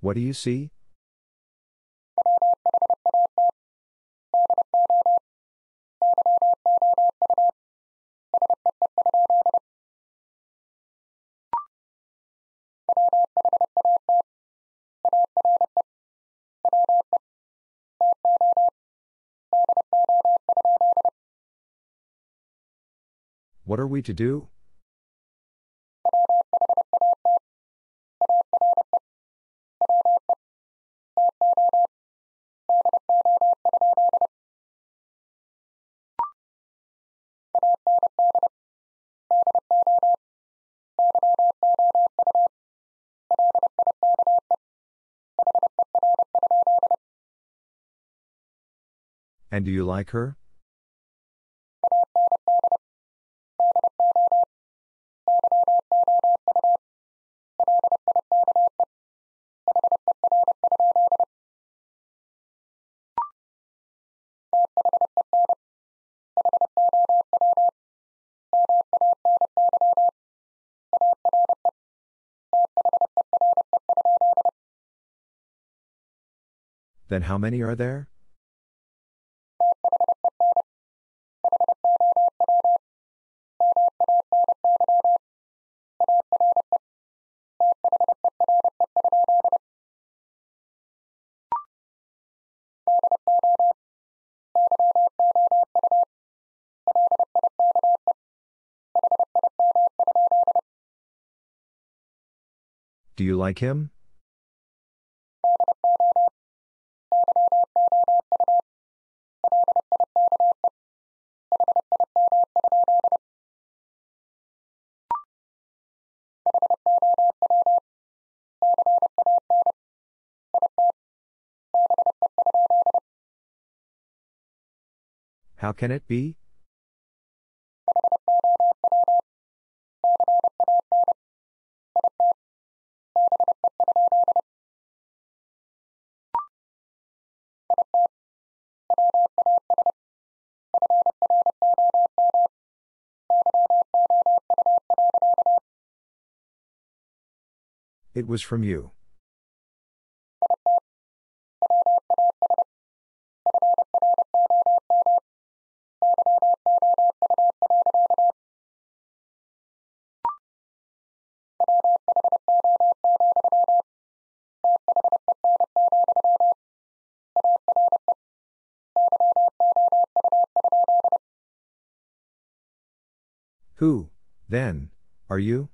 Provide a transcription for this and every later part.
What do you see? What are we to do? And do you like her? Then how many are there? Do you like him? How can it be? It was from you. Who, then, are you?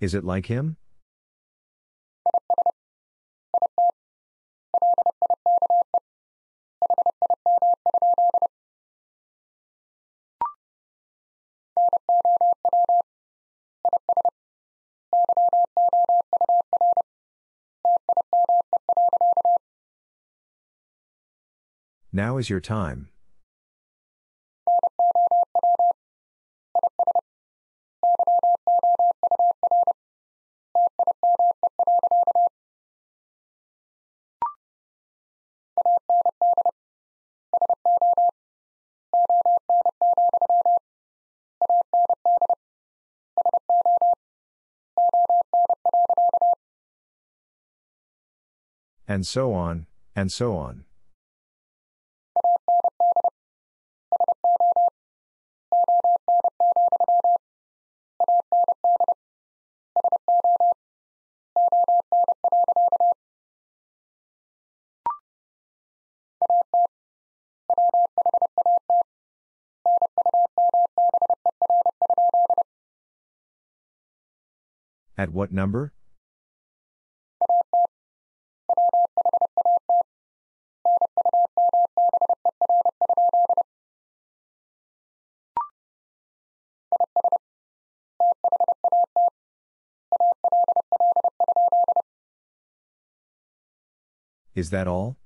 Is it like him? Now is your time. And so on, and so on. At what number? Is that all?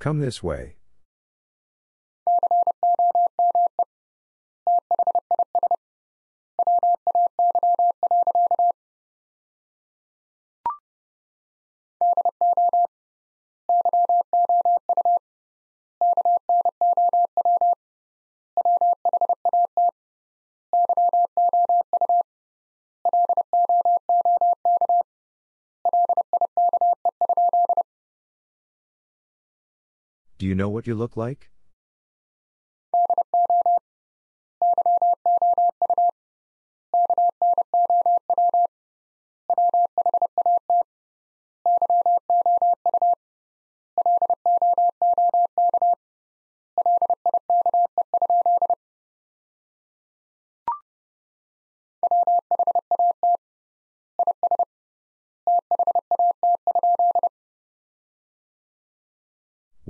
Come this way. Do you know what you look like?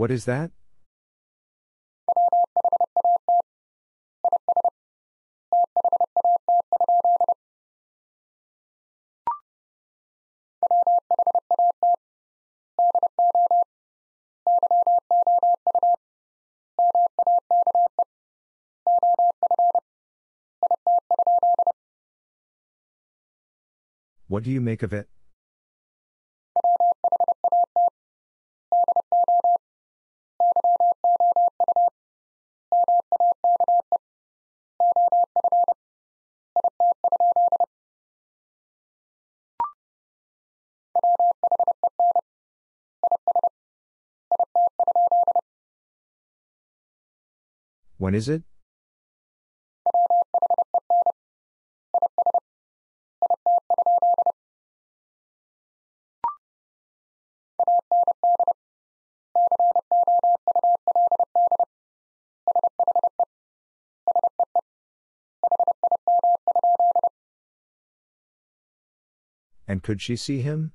What is that? What do you make of it? When is it? And could she see him?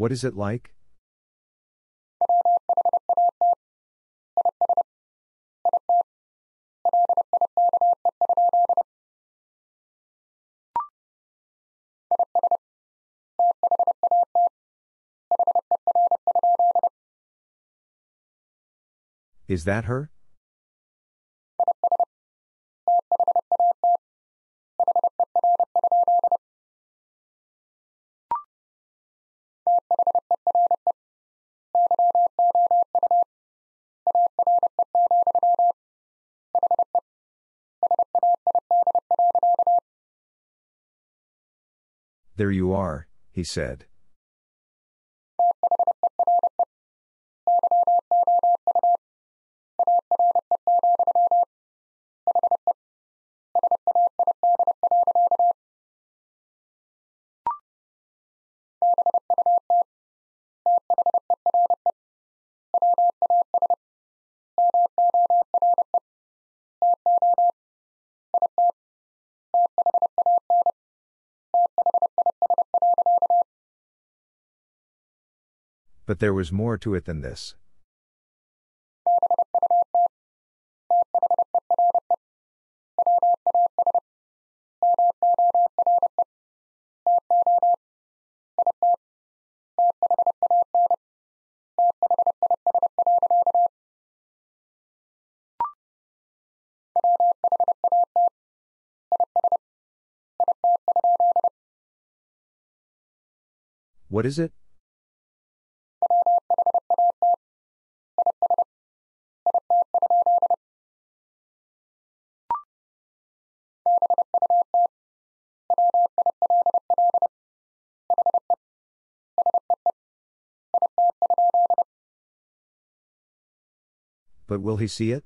What is it like? Is that her? There you are, he said. But there was more to it than this. What is it? But will he see it?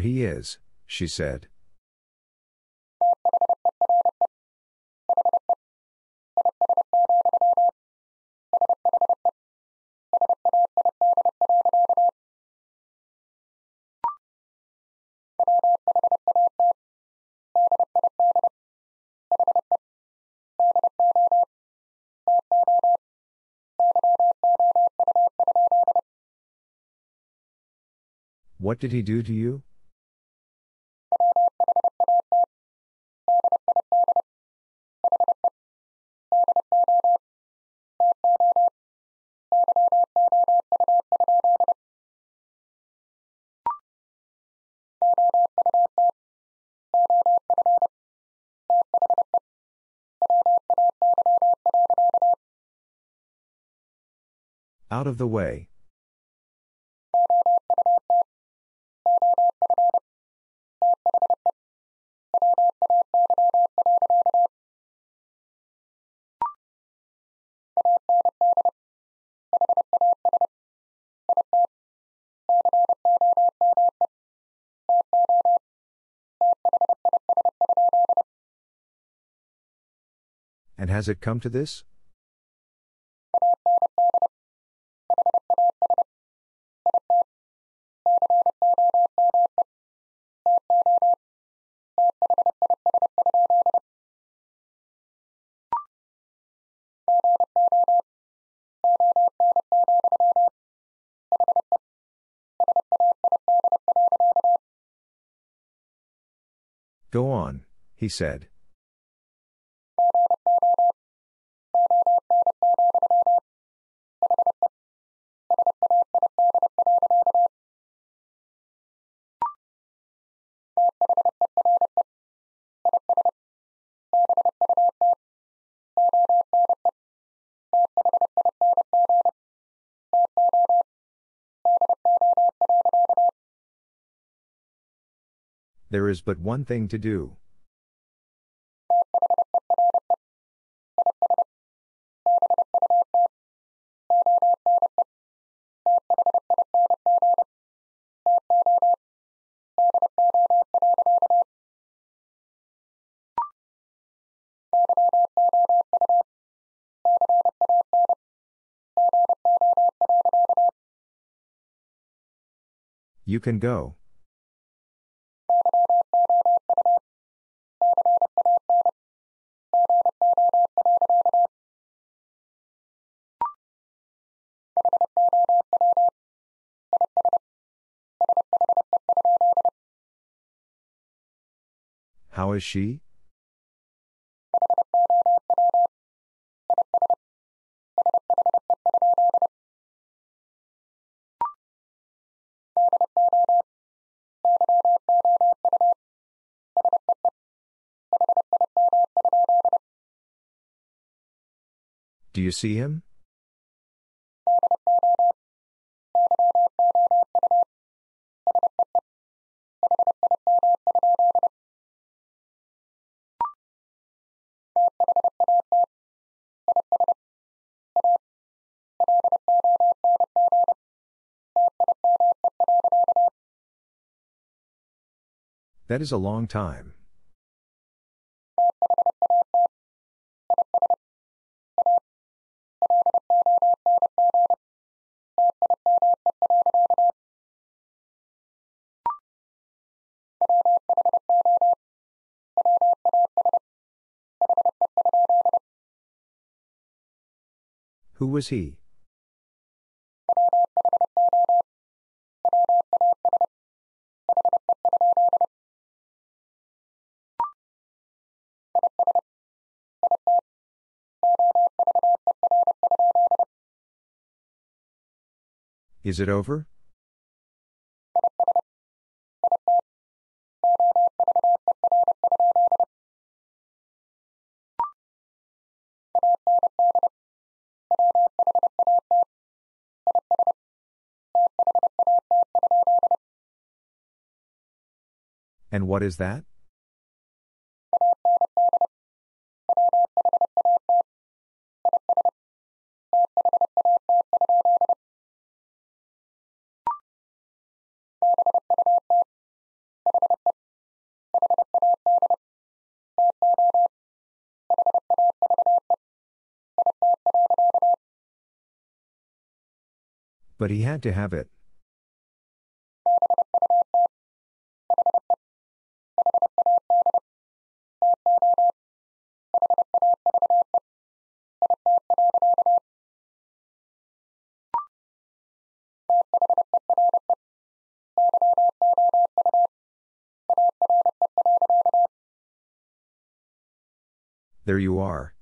There he is, she said. What did he do to you? Out of the way. And has it come to this? Go on, he said. There is but one thing to do. You can go. How is she? Do you see him? That is a long time. Who was he? Is it over? And what is that? But he had to have it. There you are.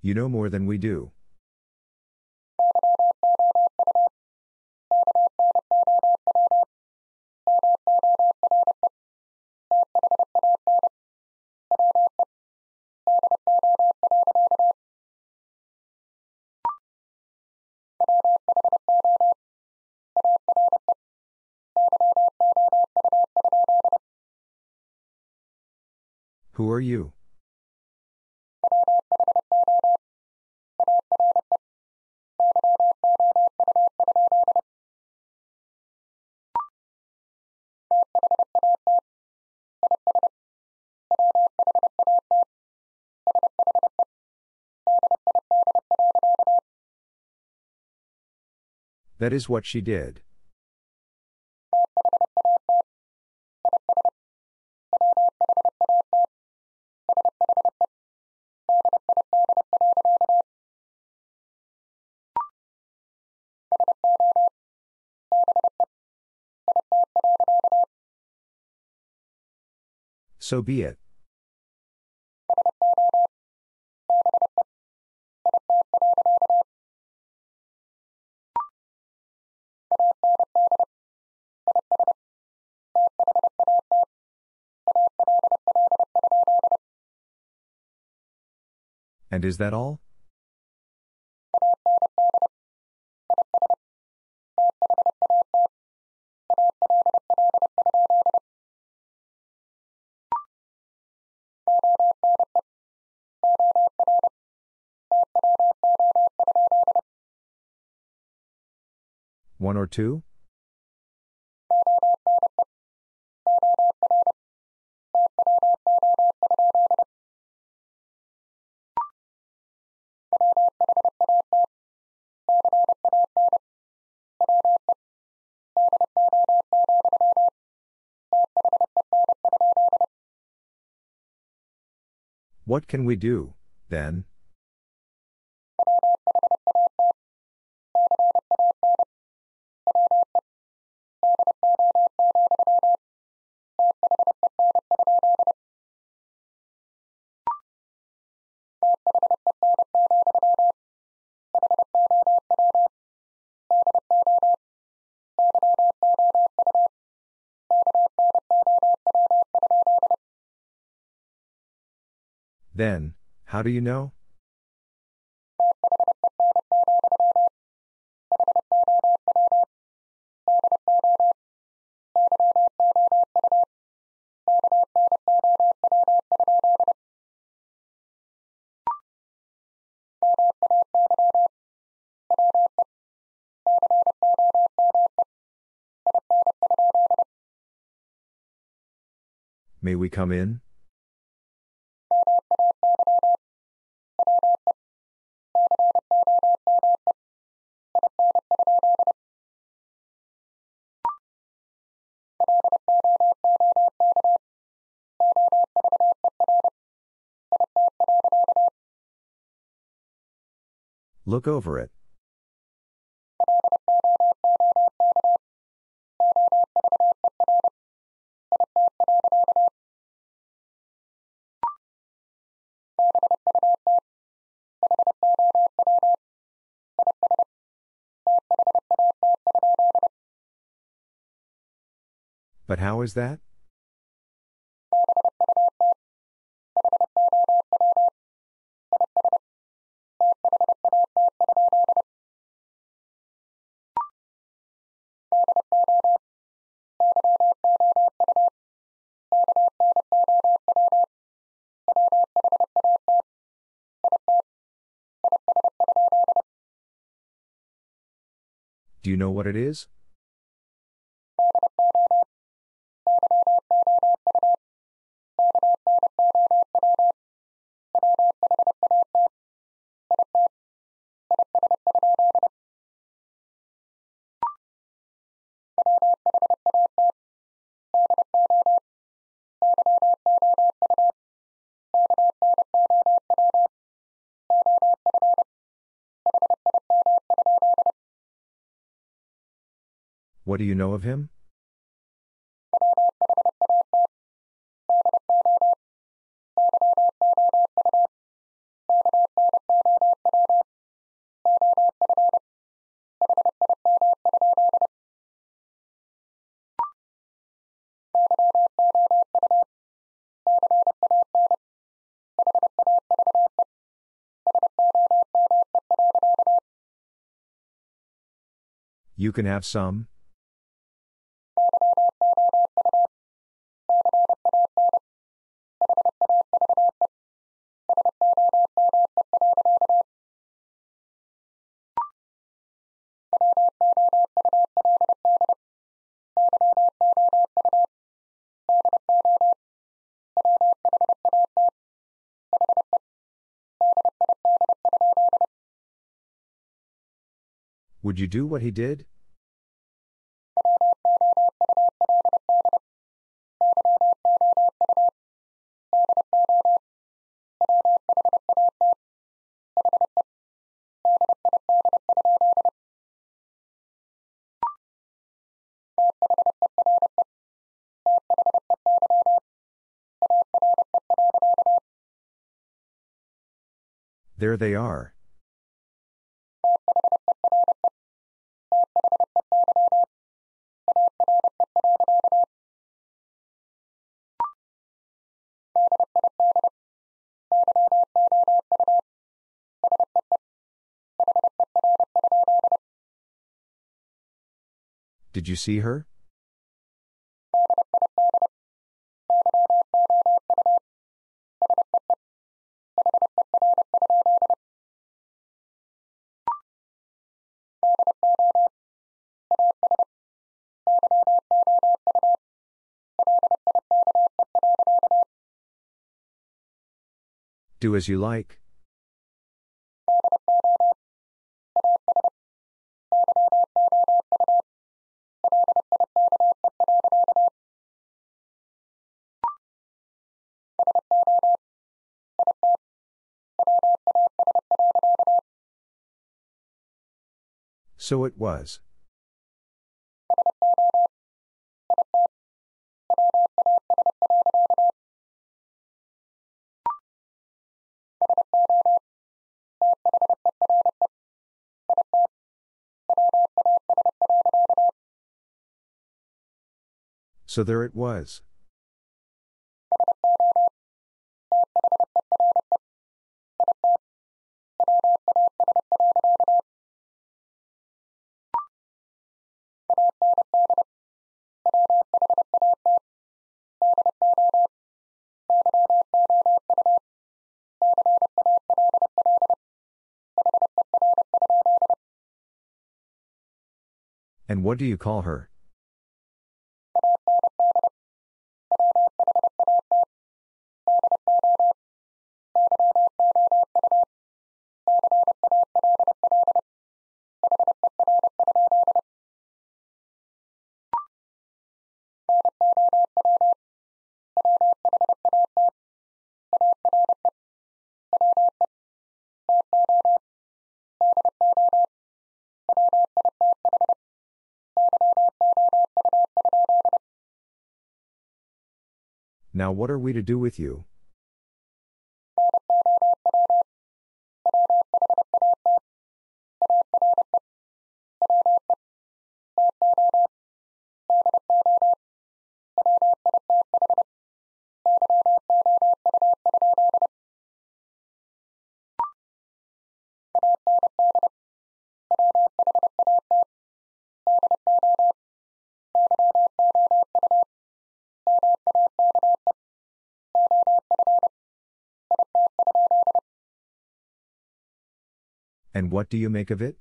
You know more than we do. Who are you? That is what she did. So be it. And is that all? One or two? What can we do, then? Then, how do you know? May we come in? Look over it. But how is that? You know what it is? What do you know of him? You can have some? Would you do what he did? There they are. Did you see her? Do as you like. So it was. So there it was. What do you call her? Now what are we to do with you? What do you make of it?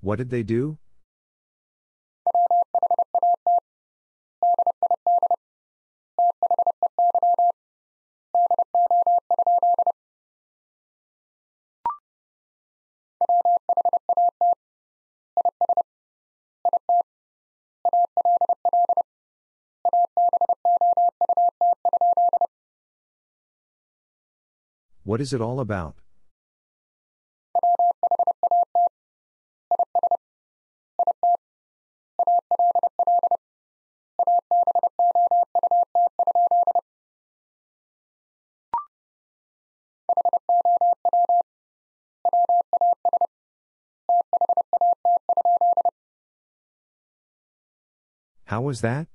What did they do? What is it all about? How was that?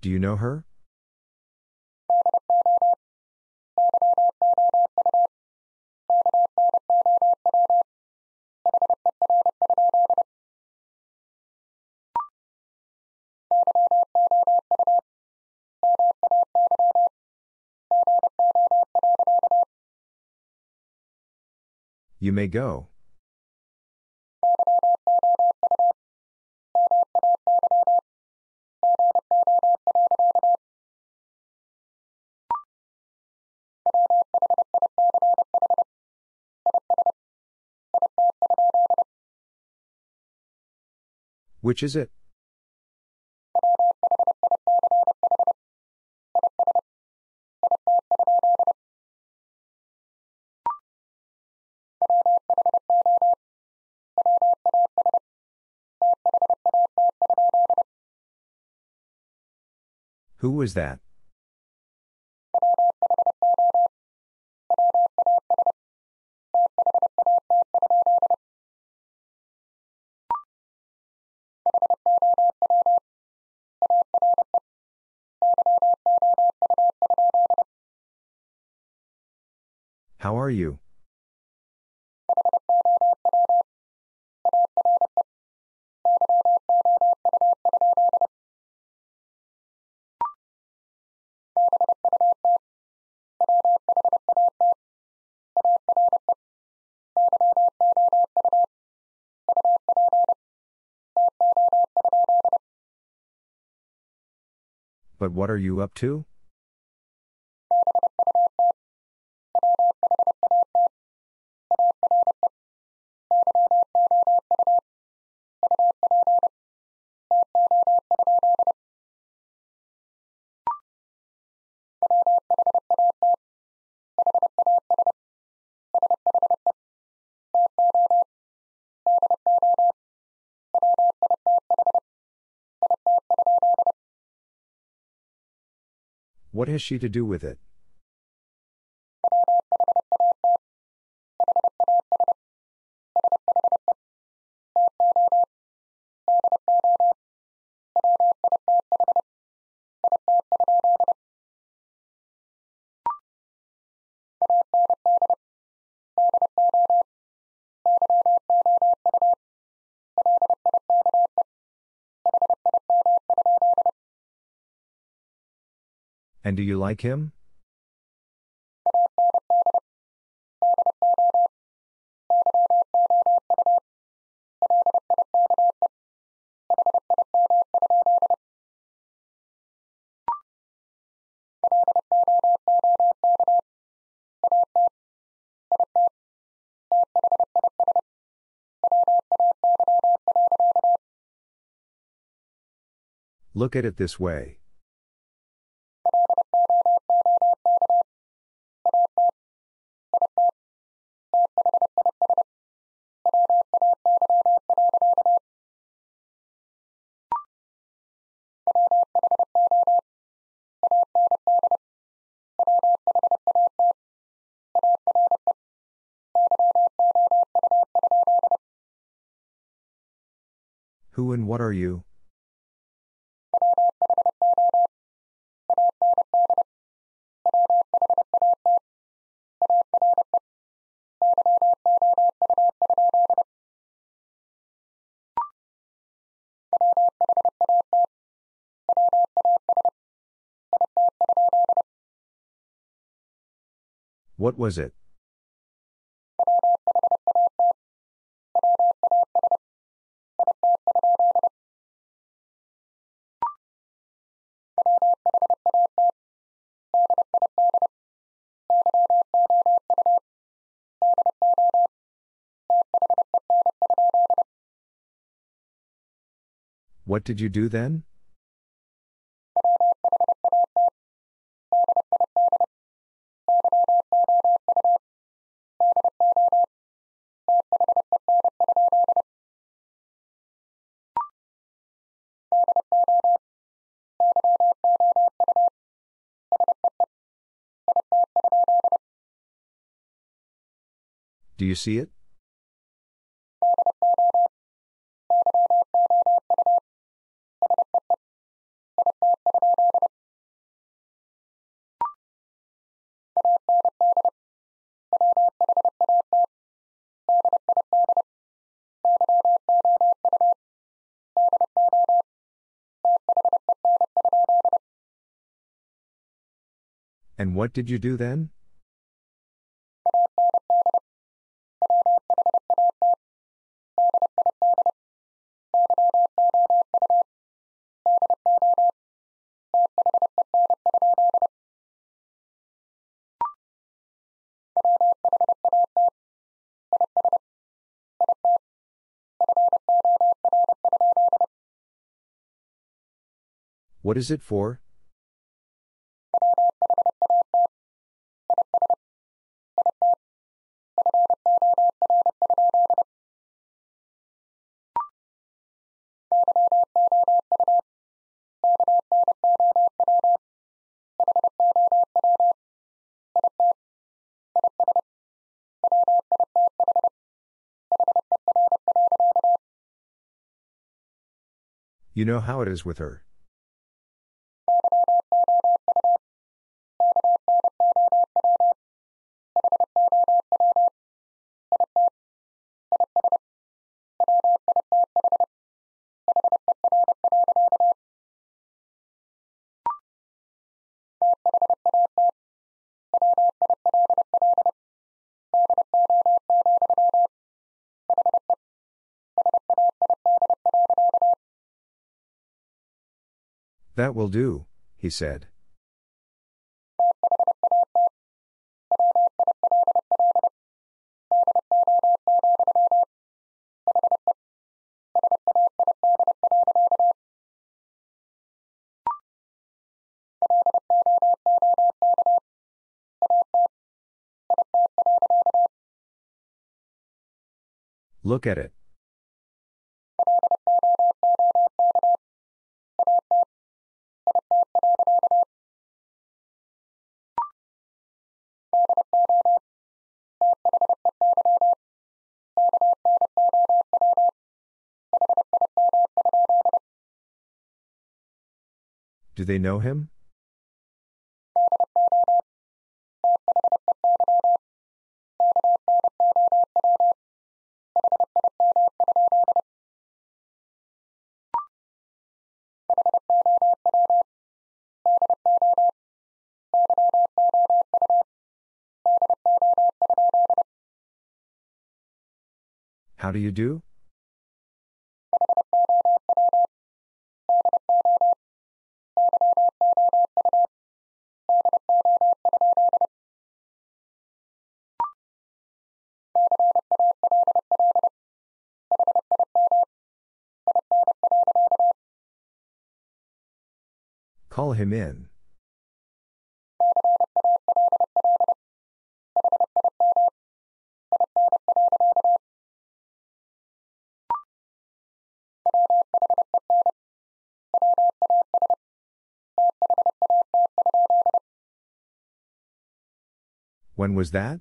Do you know her? You may go. Which is it? Who was that? How are you? But what are you up to? What has she to do with it? And do you like him? Look at it this way. What are you? What was it? What did you do then? Do you see it? What did you do then? What is it for? You know how it is with her. Will do, he said. Look at it. Do they know him? How do you do? Him in. When was that?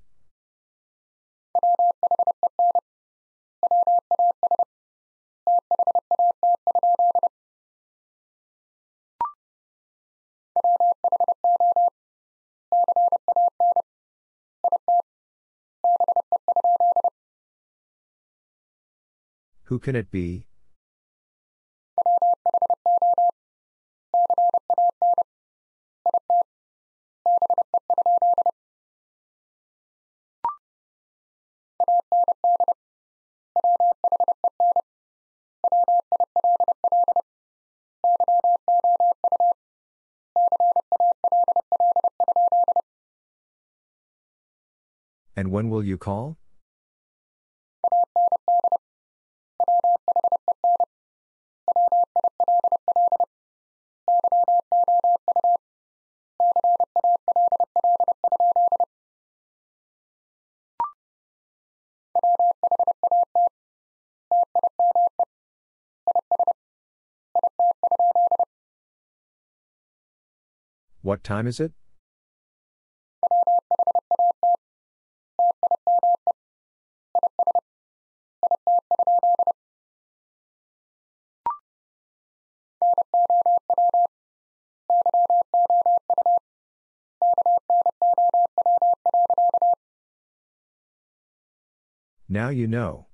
Who can it be? And when will you call? What time is it? Now you know.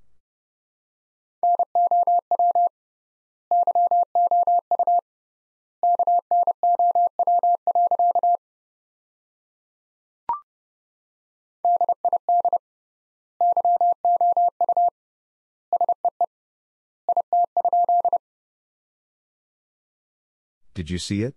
Did you see it?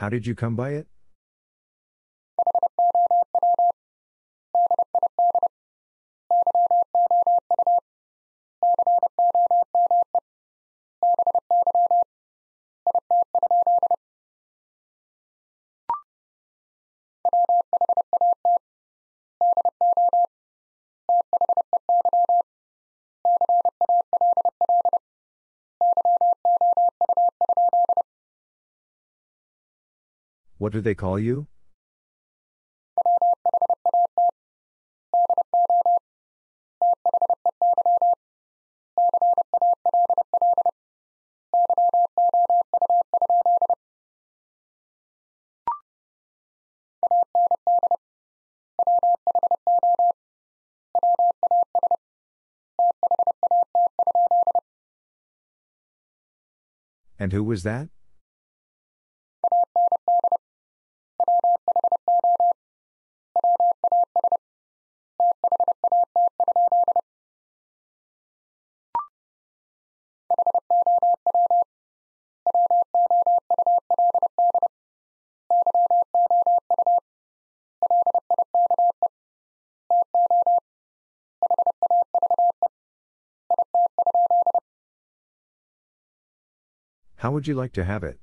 How did you come by it? What do they call you? And who was that? How would you like to have it?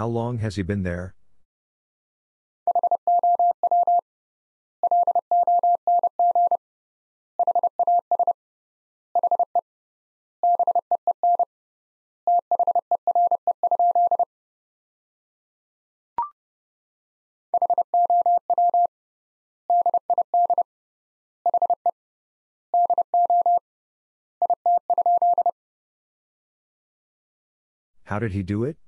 How long has he been there? How did he do it?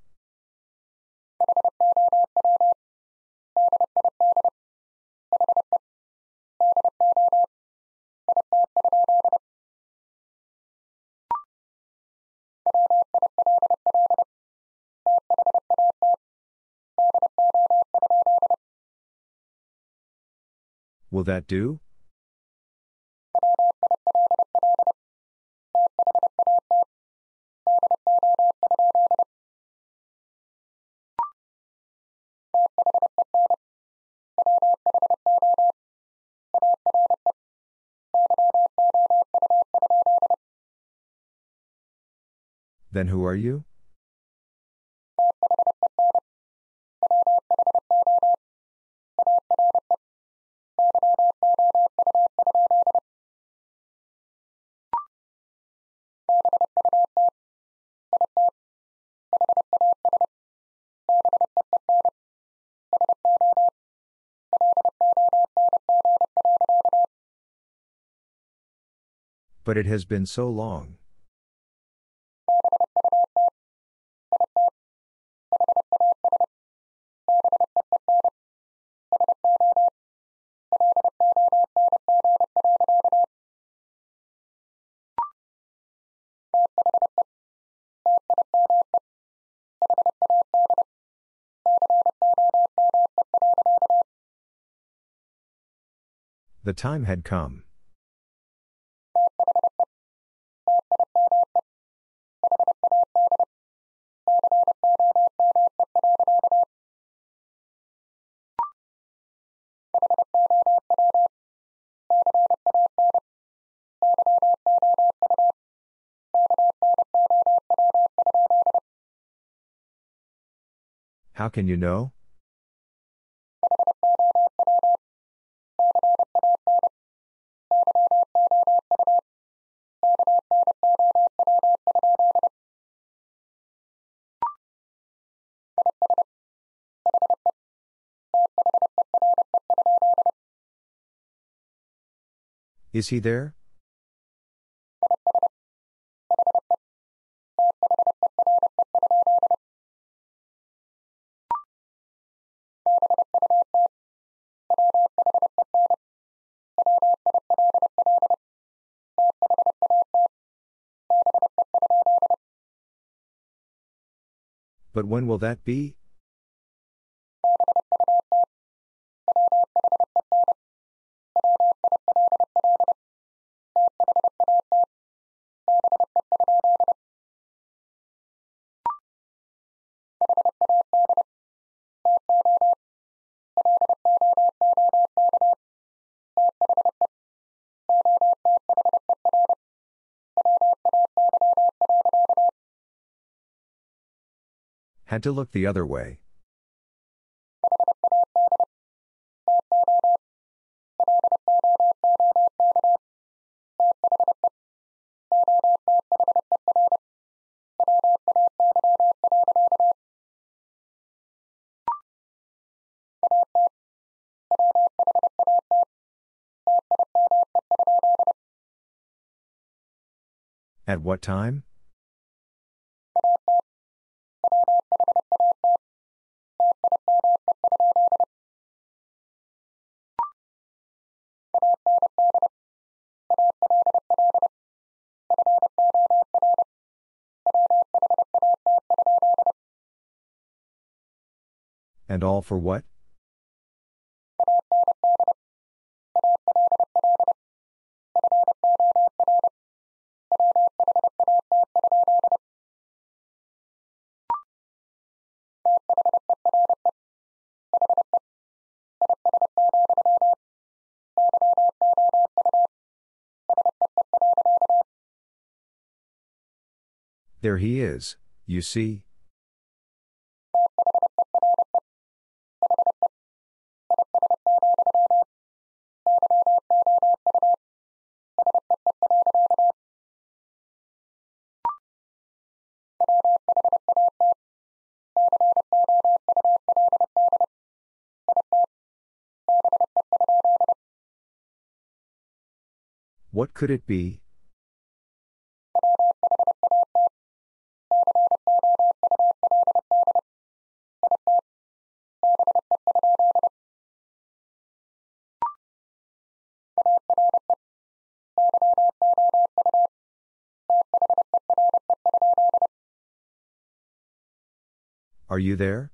Will that do? Then who are you? But it has been so long. The time had come. How can you know? Is he there? But when will that be? Had to look the other way. At what time? And all for what? There he is, you see. What could it be? Are you there?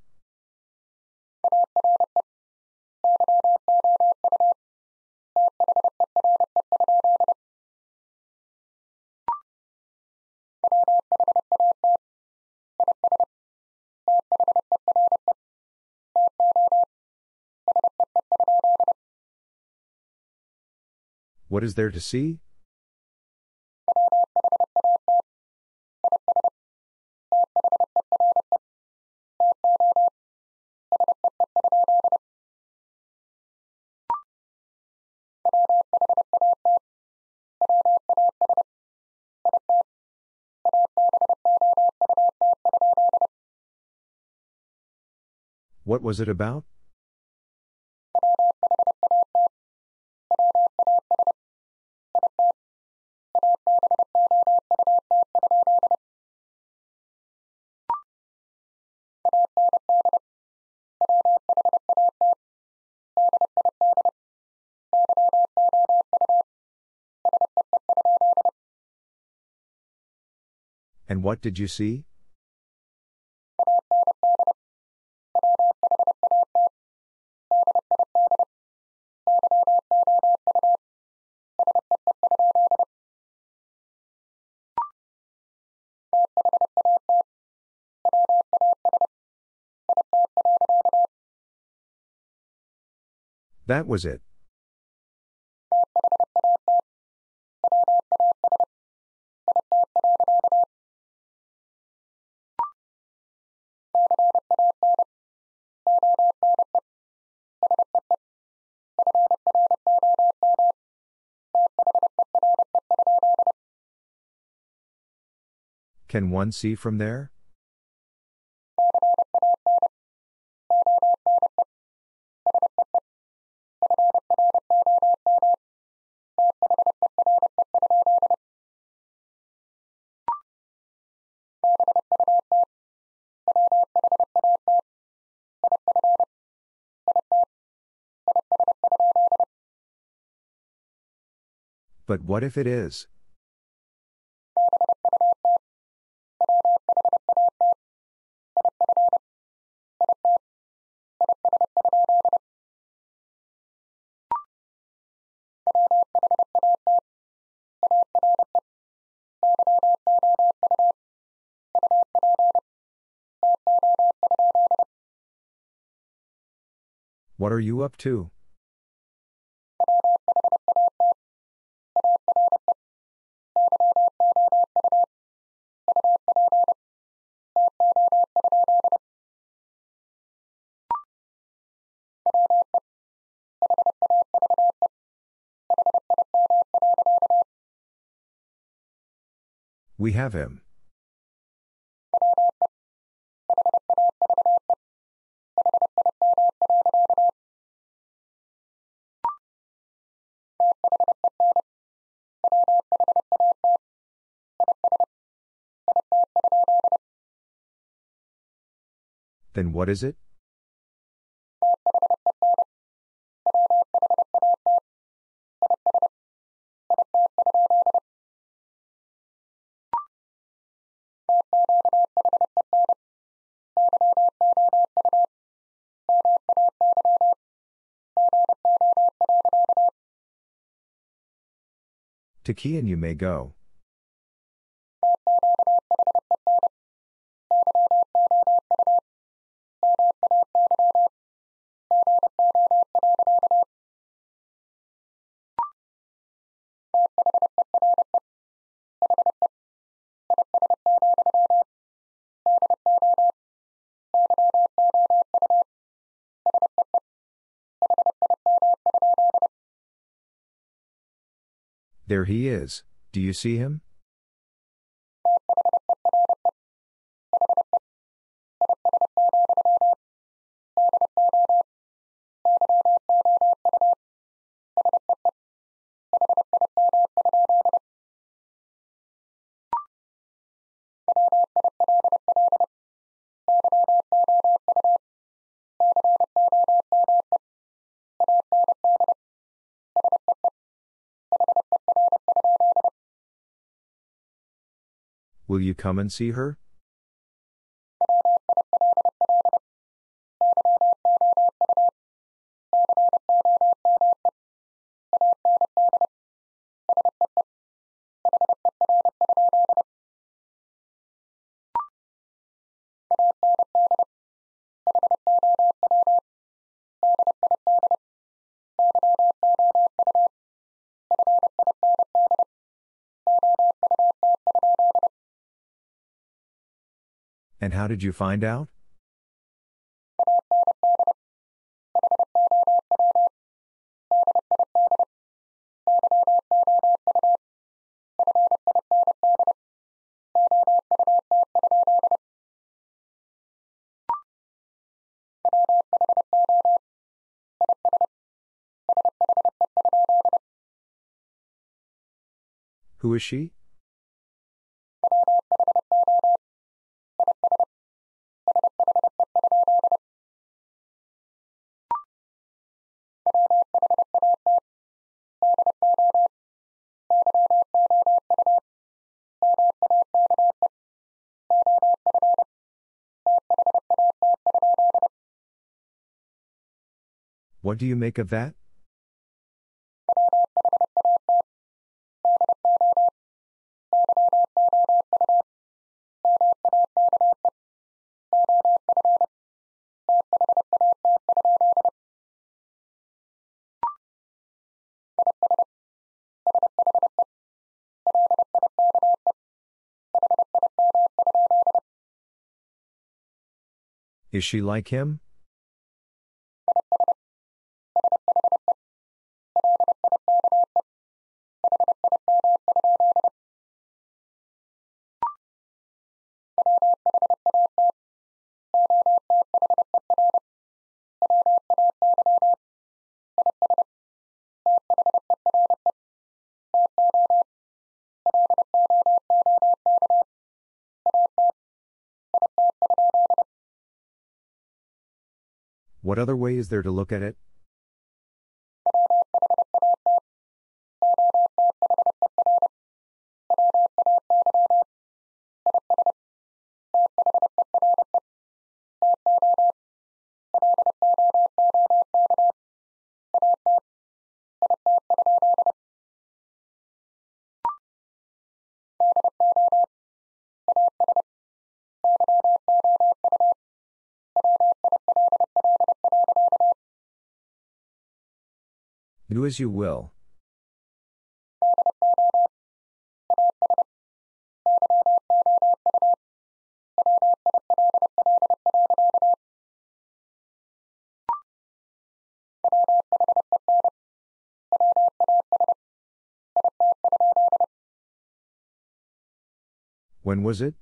What is there to see? What was it about? And what did you see? That was it. Can one see from there? But what if it is? What are you up to? We have him. Then what is it? To and you may go. There he is. Do you see him? Will you come and see her? How did you find out? Who is she? Do you make of that? Is she like him? What other way is there to look at it? As you will. When was it?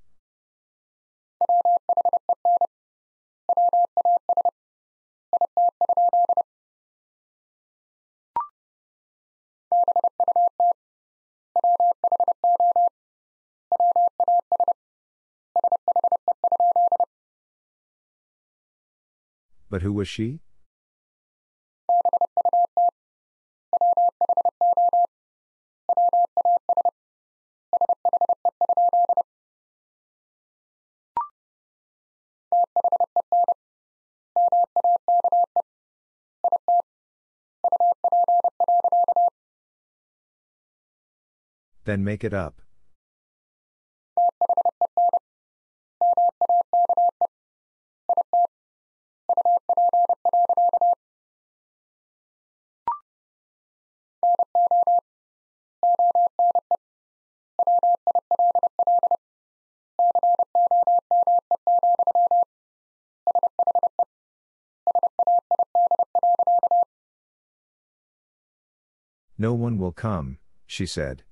But who was she? Then make it up. No one will come, she said.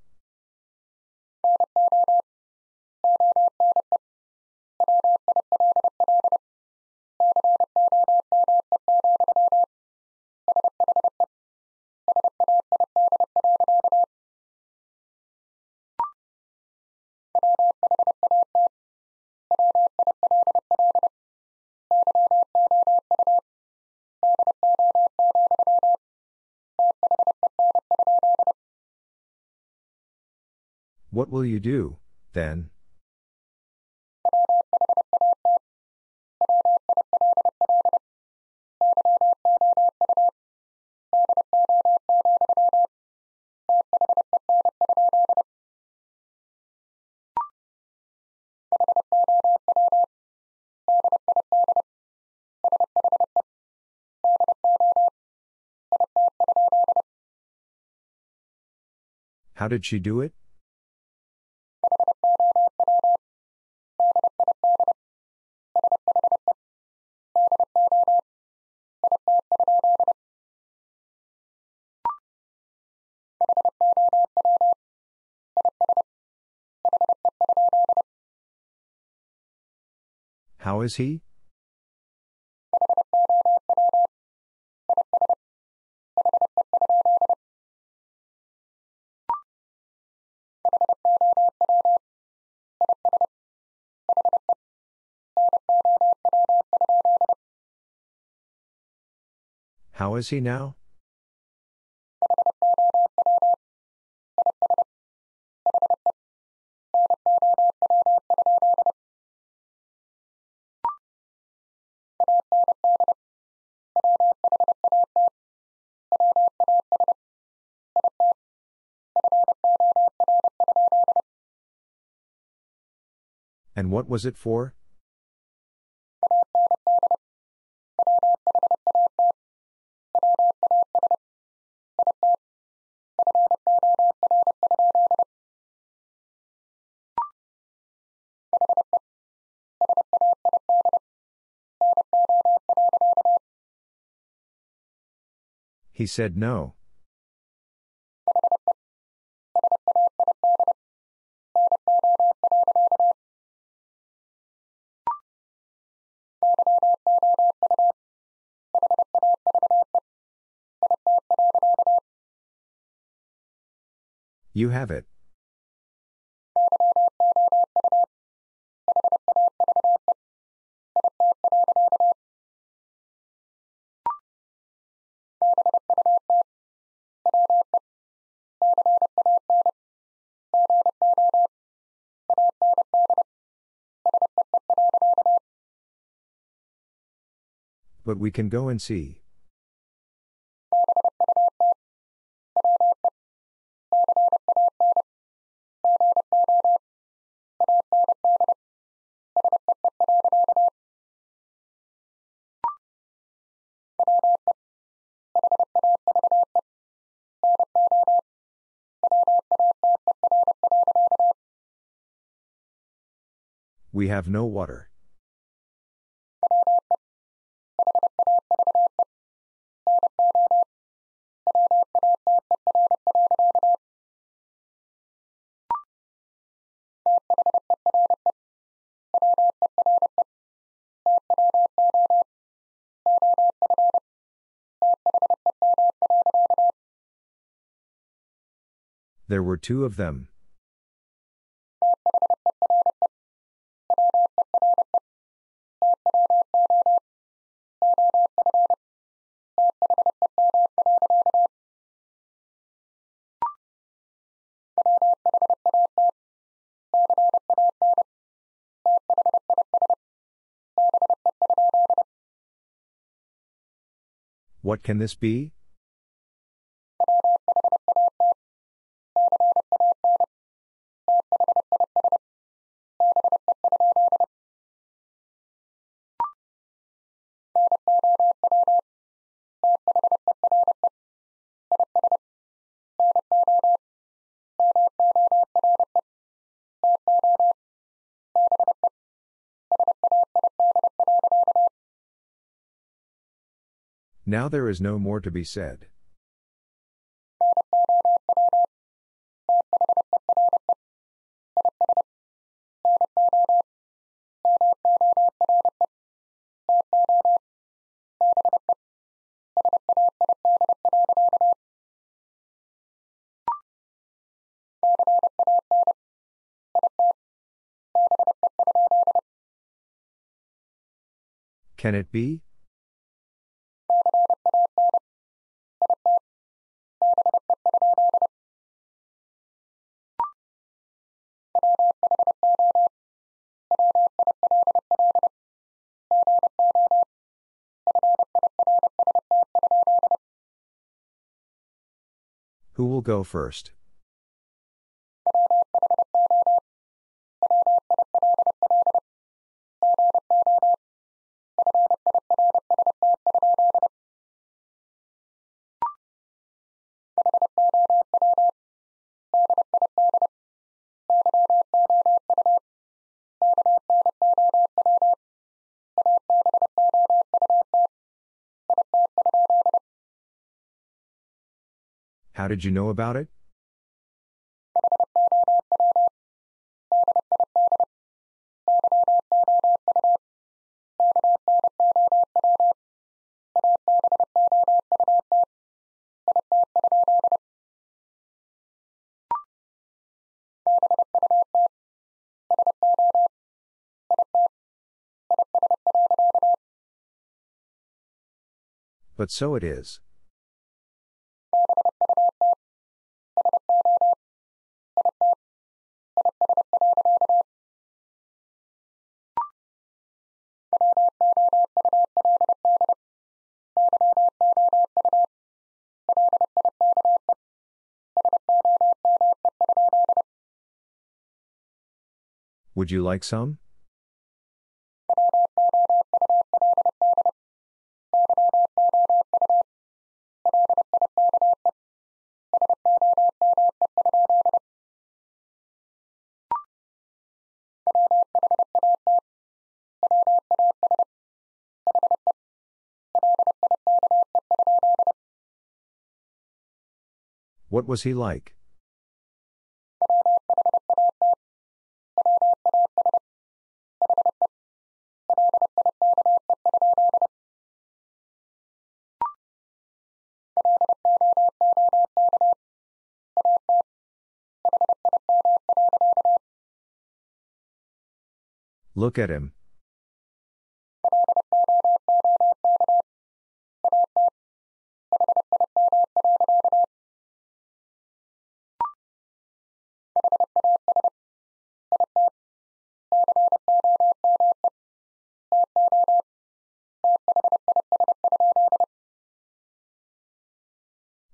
What will you do, then? How did she do it? Is he? How is he now? And what was it for? He said no. You have it. But we can go and see. We have no water. There were two of them. What can this be? Now there is no more to be said. Can it be? Go first? How did you know about it? But so it is. Would you like some? What was he like? Look at him.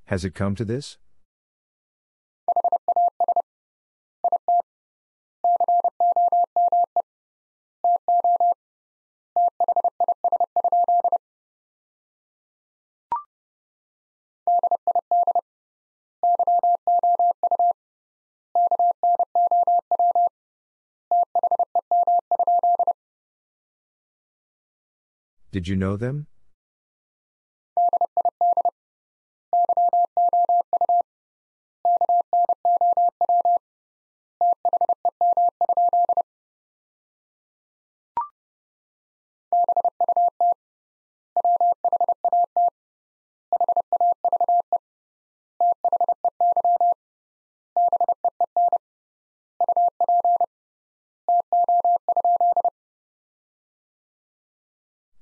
Has it come to this? Did you know them?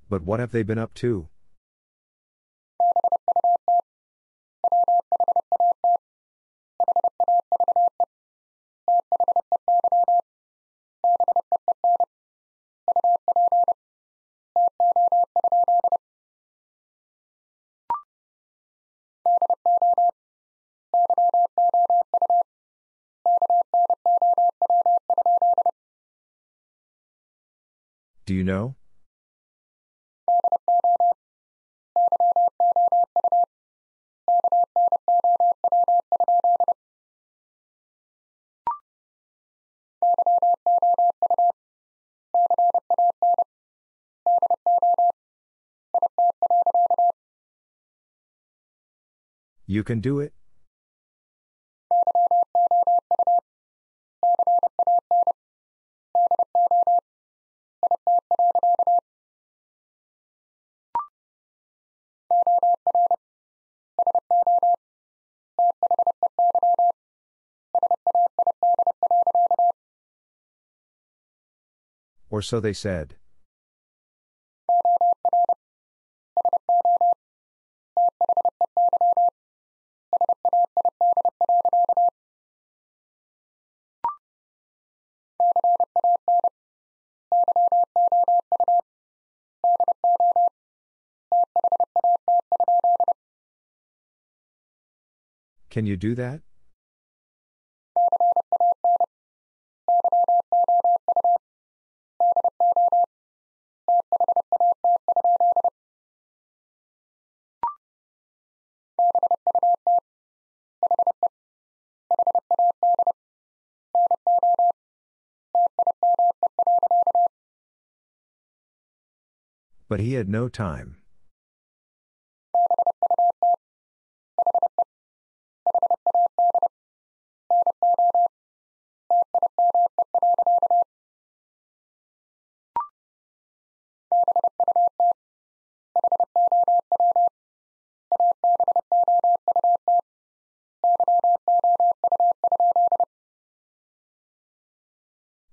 But what have they been up to? Do you know? You can do it? Or so they said. Can you do that? But he had no time.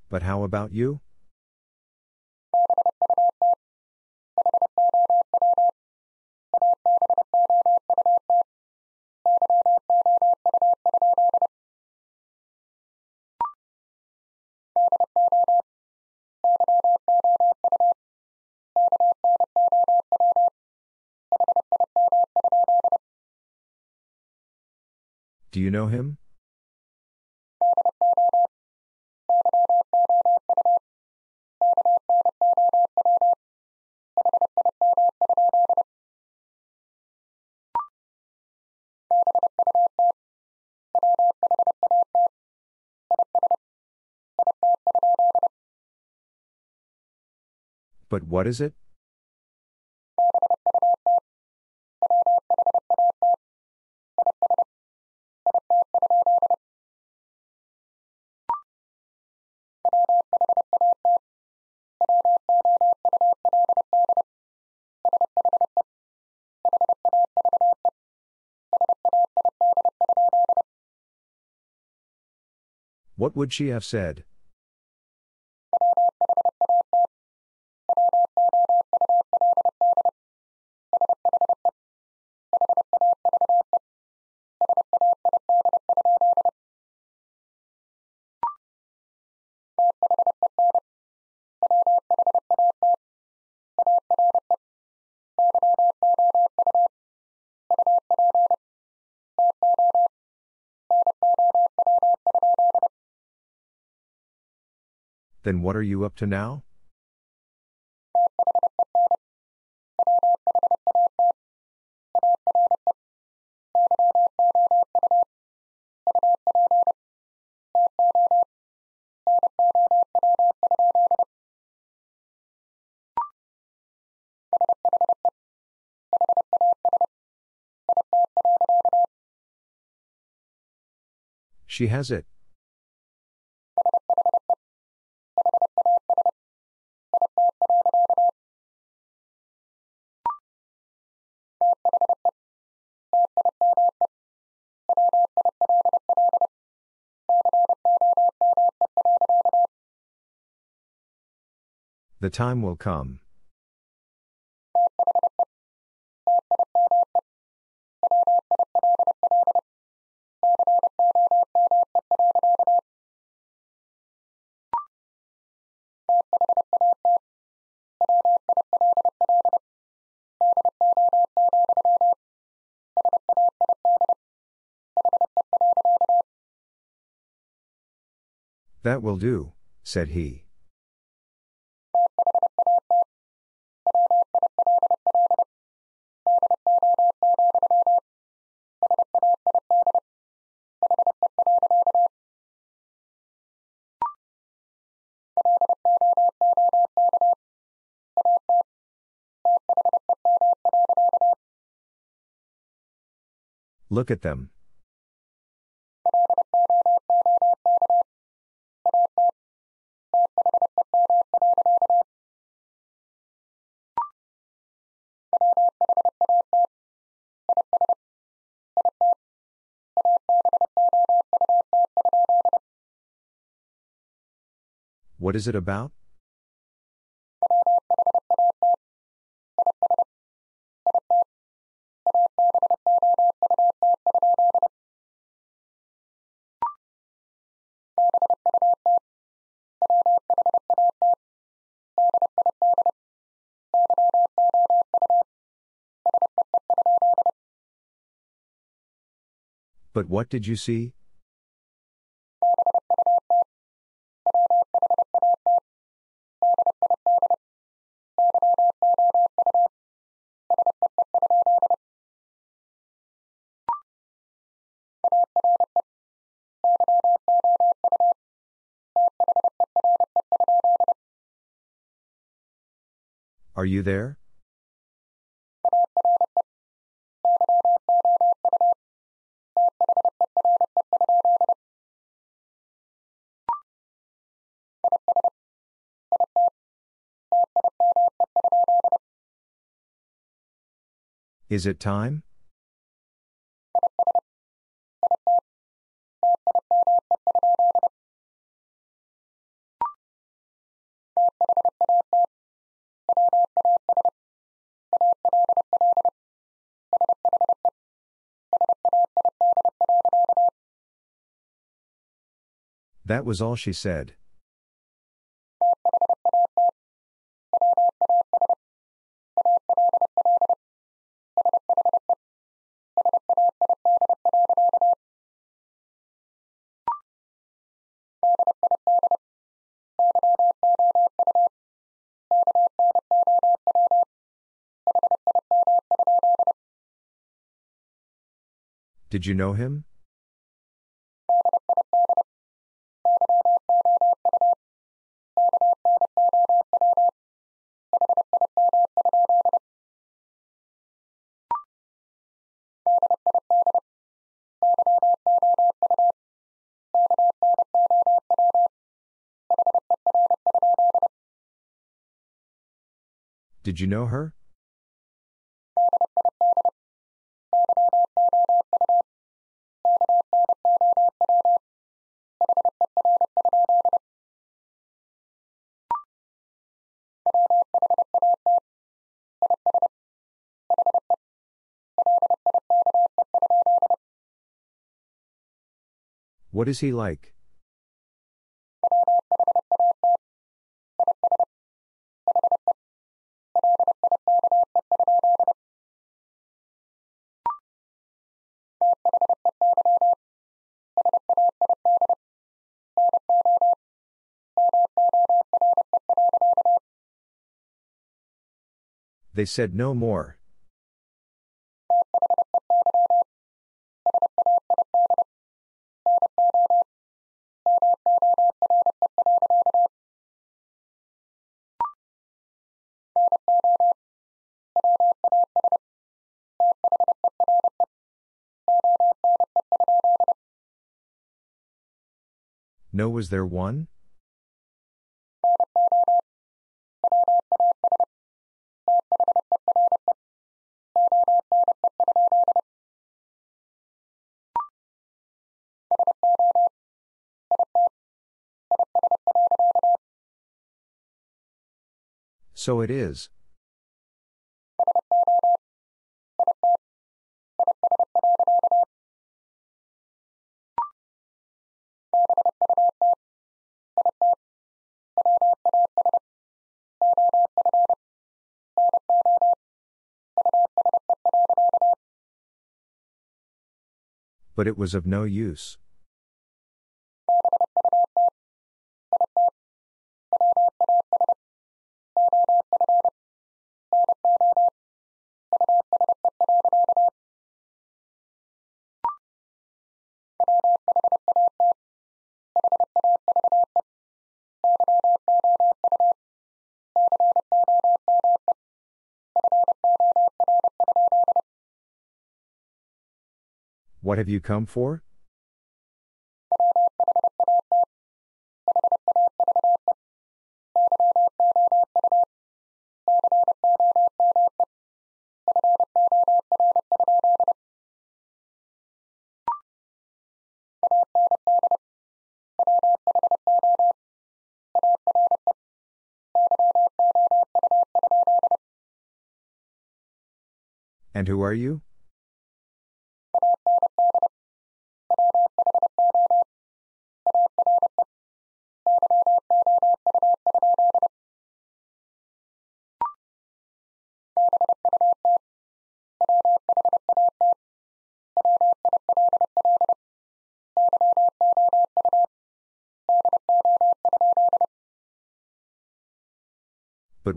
But how about you? Do you know him? But what is it? What would she have said? Then what are you up to now? She has it. The time will come. That will do, said he. Look at them. What is it about? But what did you see? Are you there? Is it time? That was all she said. Did you know him? Did you know her? What is he like? They said no more. No, was there one? So it is. But it was of no use. What have you come for? And who are you?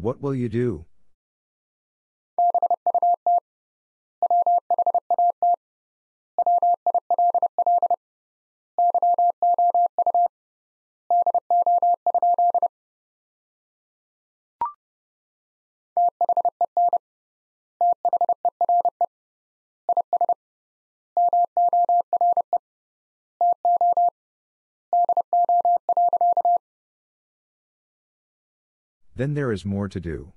What will you do? then there is more to do.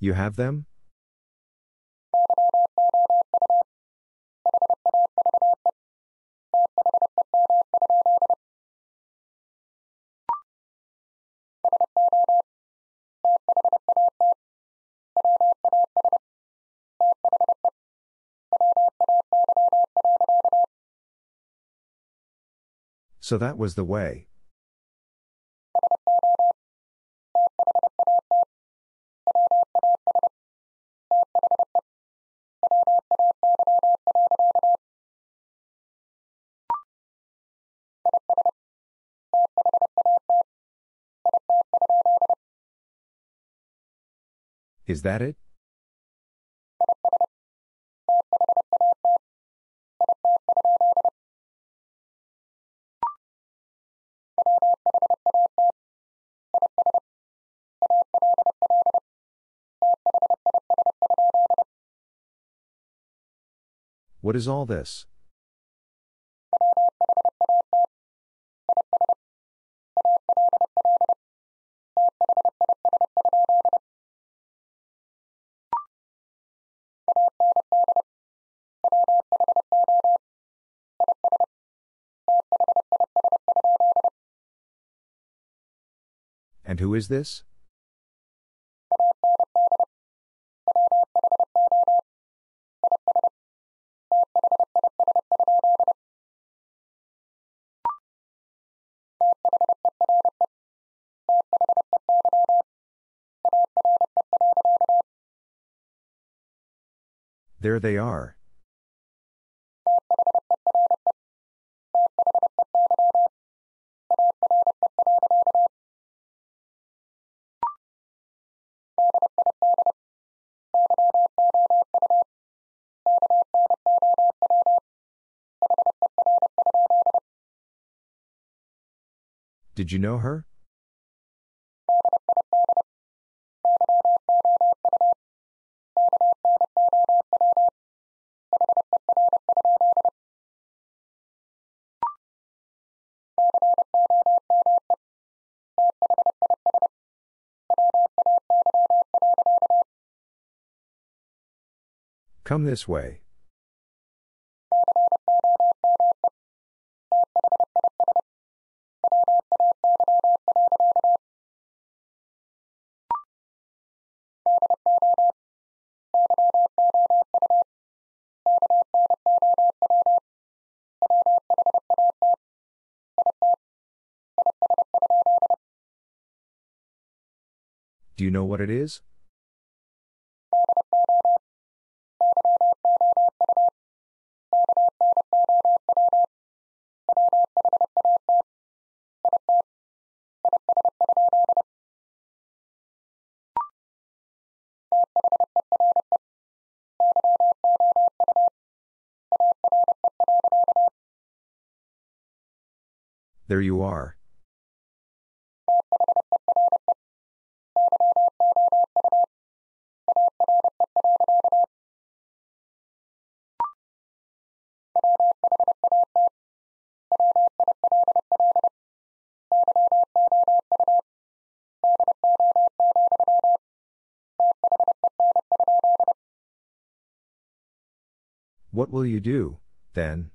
You have them? So that was the way. Is that it? What is all this? And who is this? There they are. Did you know her? Come this way. Do you know what it is? There you are. What will you do, then?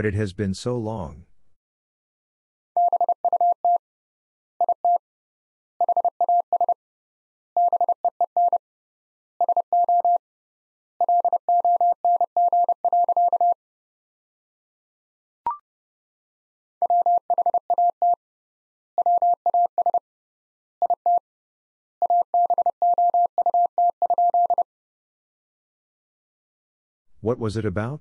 But it has been so long. What was it about?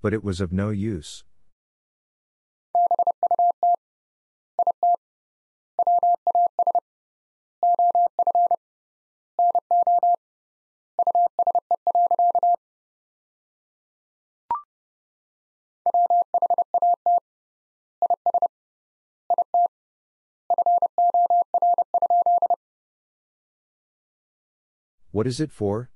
But it was of no use. What is it for?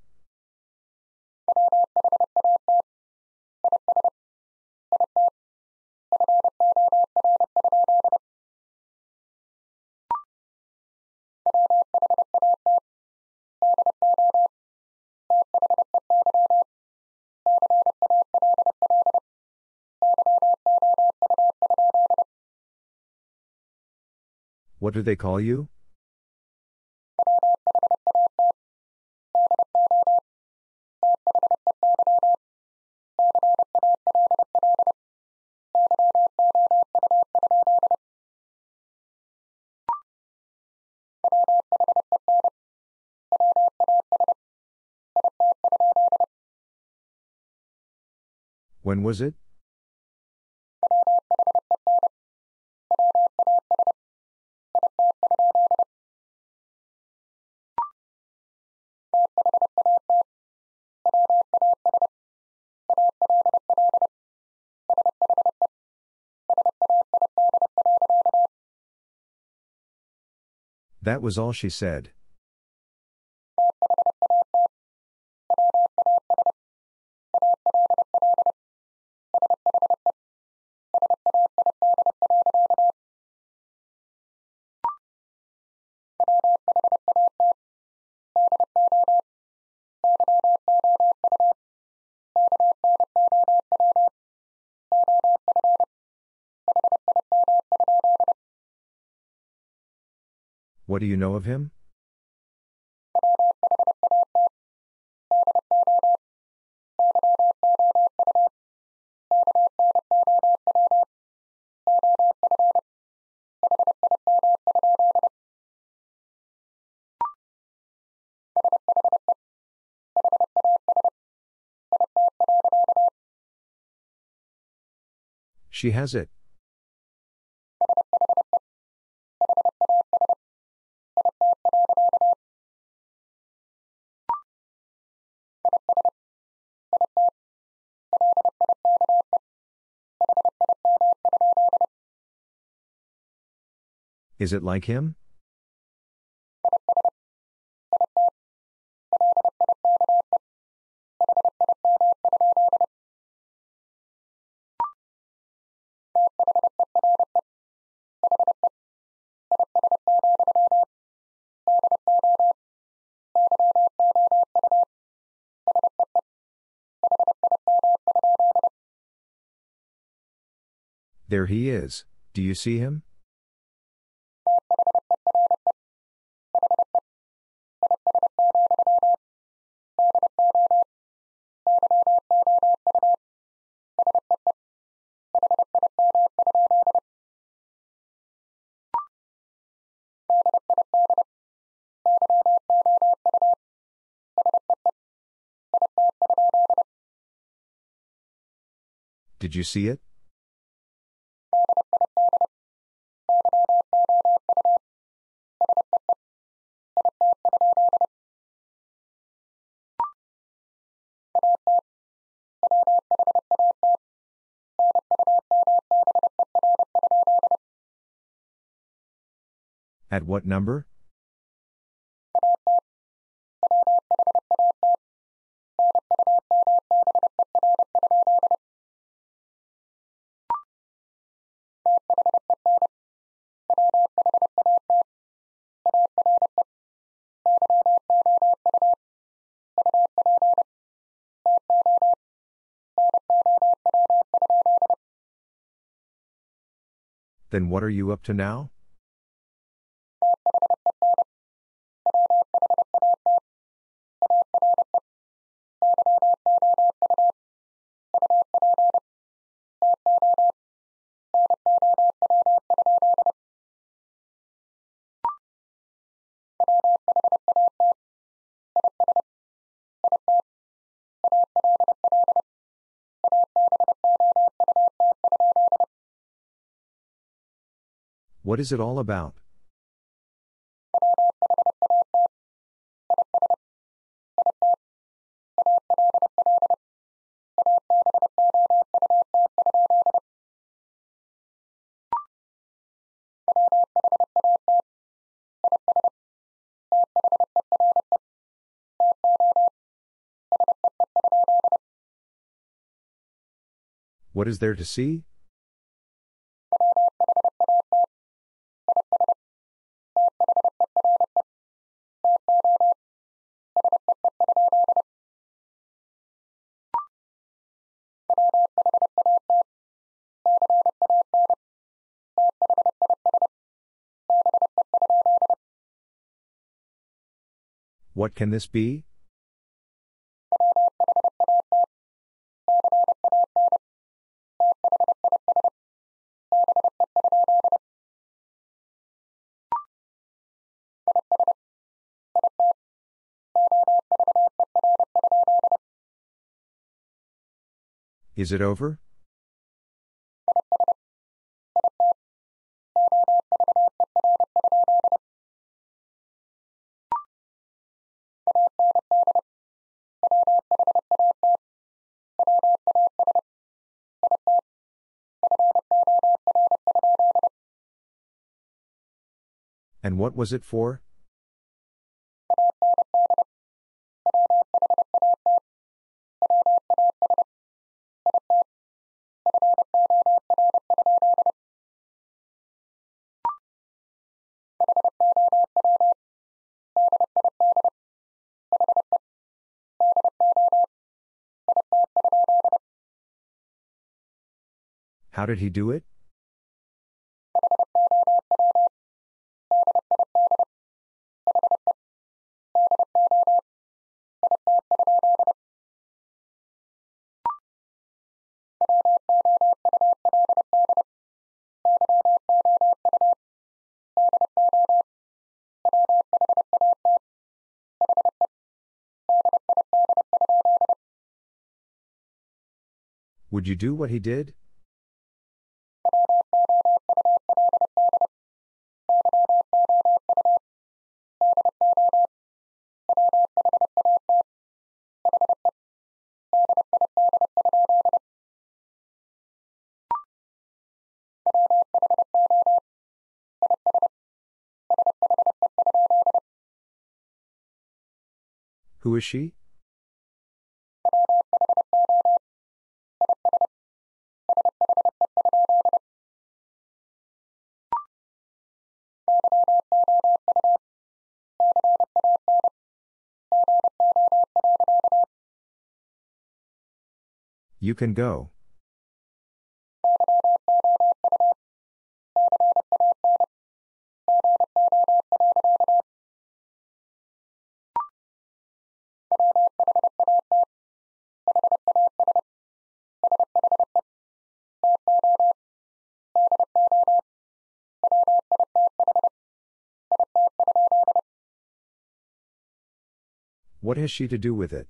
What do they call you? When was it? That was all she said. What do you know of him? She has it. Is it like him? There he is. Do you see him? Did you see it? At what number? Then what are you up to now? What is it all about? What is there to see? What can this be? Is it over? And what was it for? How did he do it? Would you do what he did? Who is she? You can go. What has she to do with it?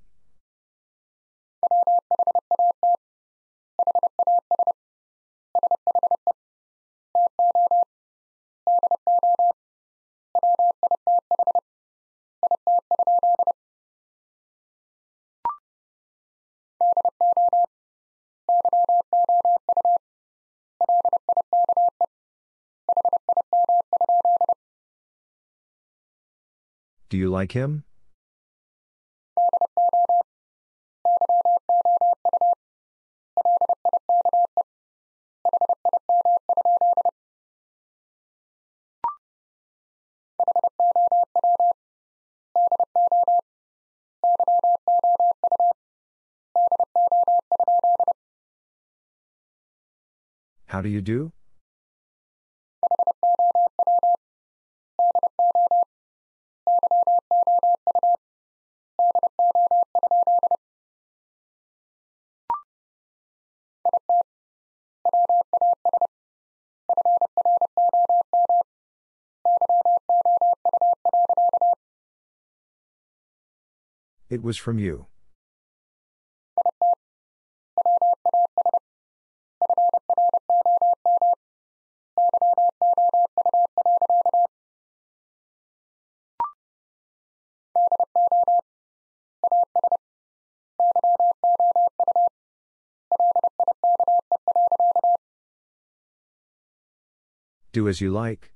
Do you like him? Do you do? It was from you. Do as you like.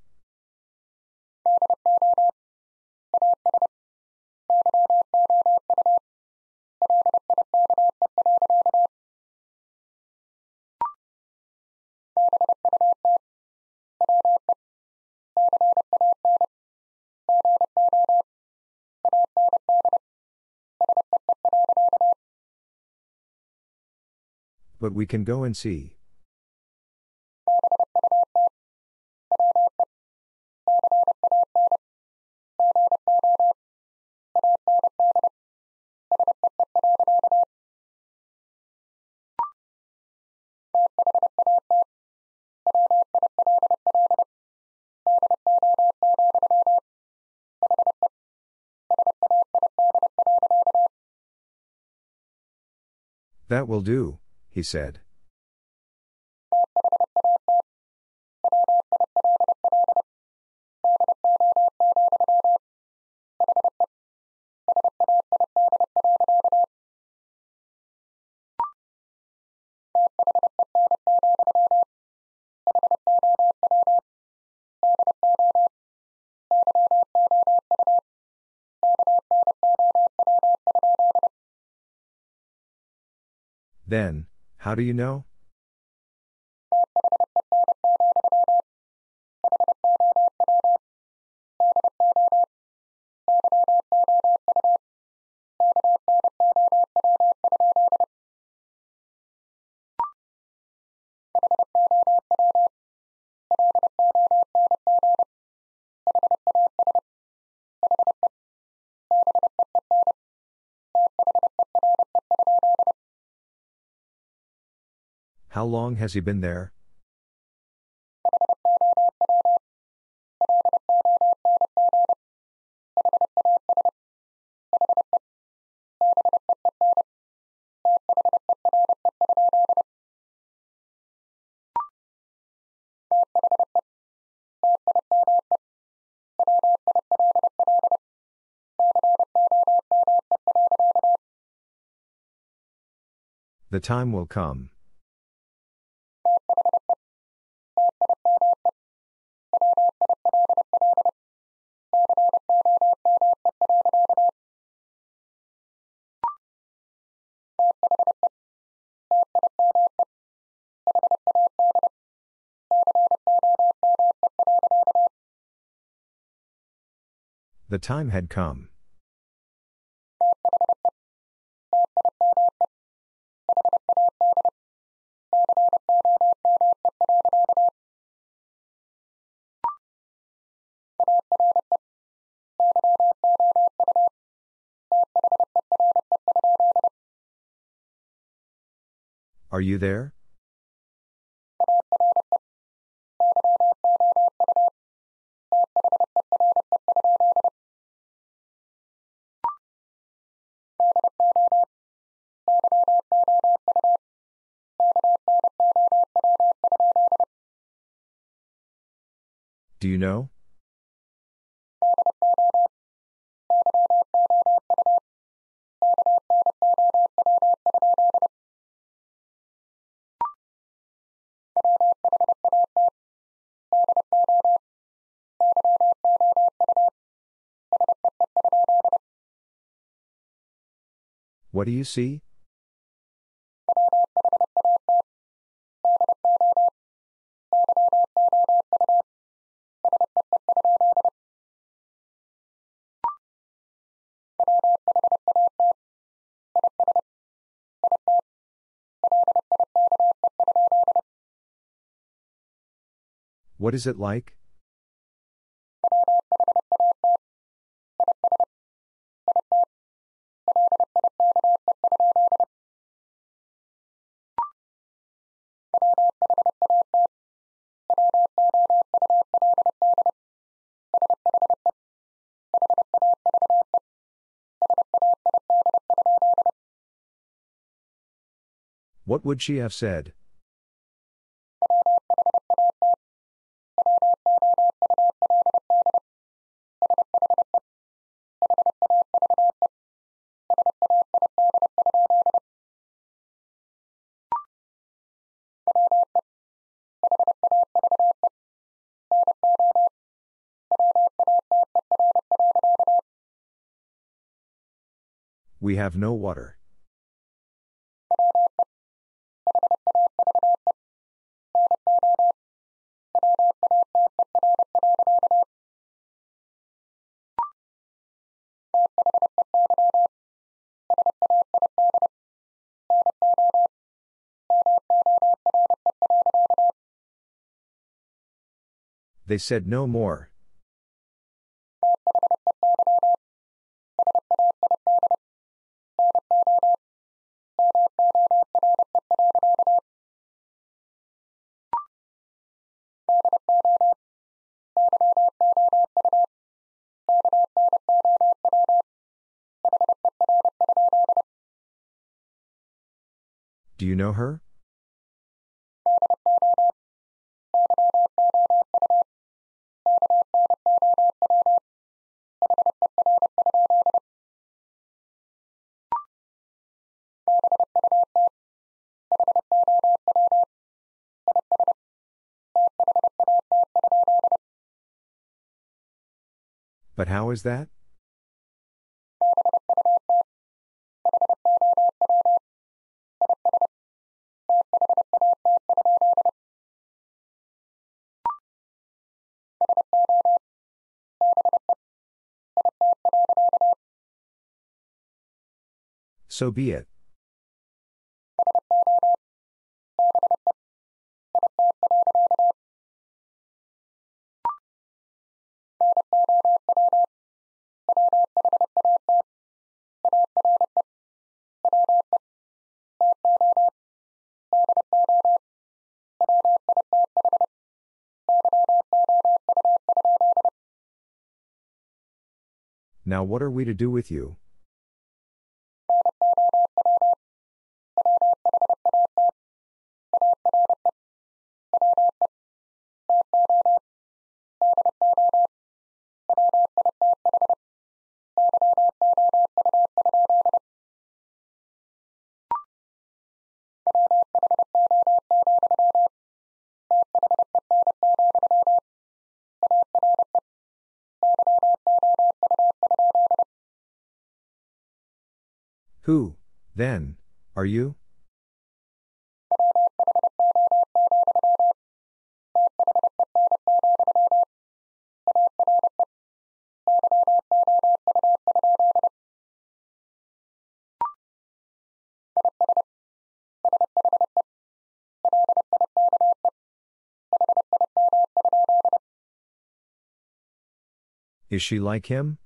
But we can go and see. That will do, he said. Then, how do you know? How long has he been there? The time will come. The time had come. Are you there? Do you know? What do you see? What is it like? What would she have said? We have no water. They said no more. Know her? But how is that? So be it. Now what are we to do with you? Who, then, are you? Is she like him?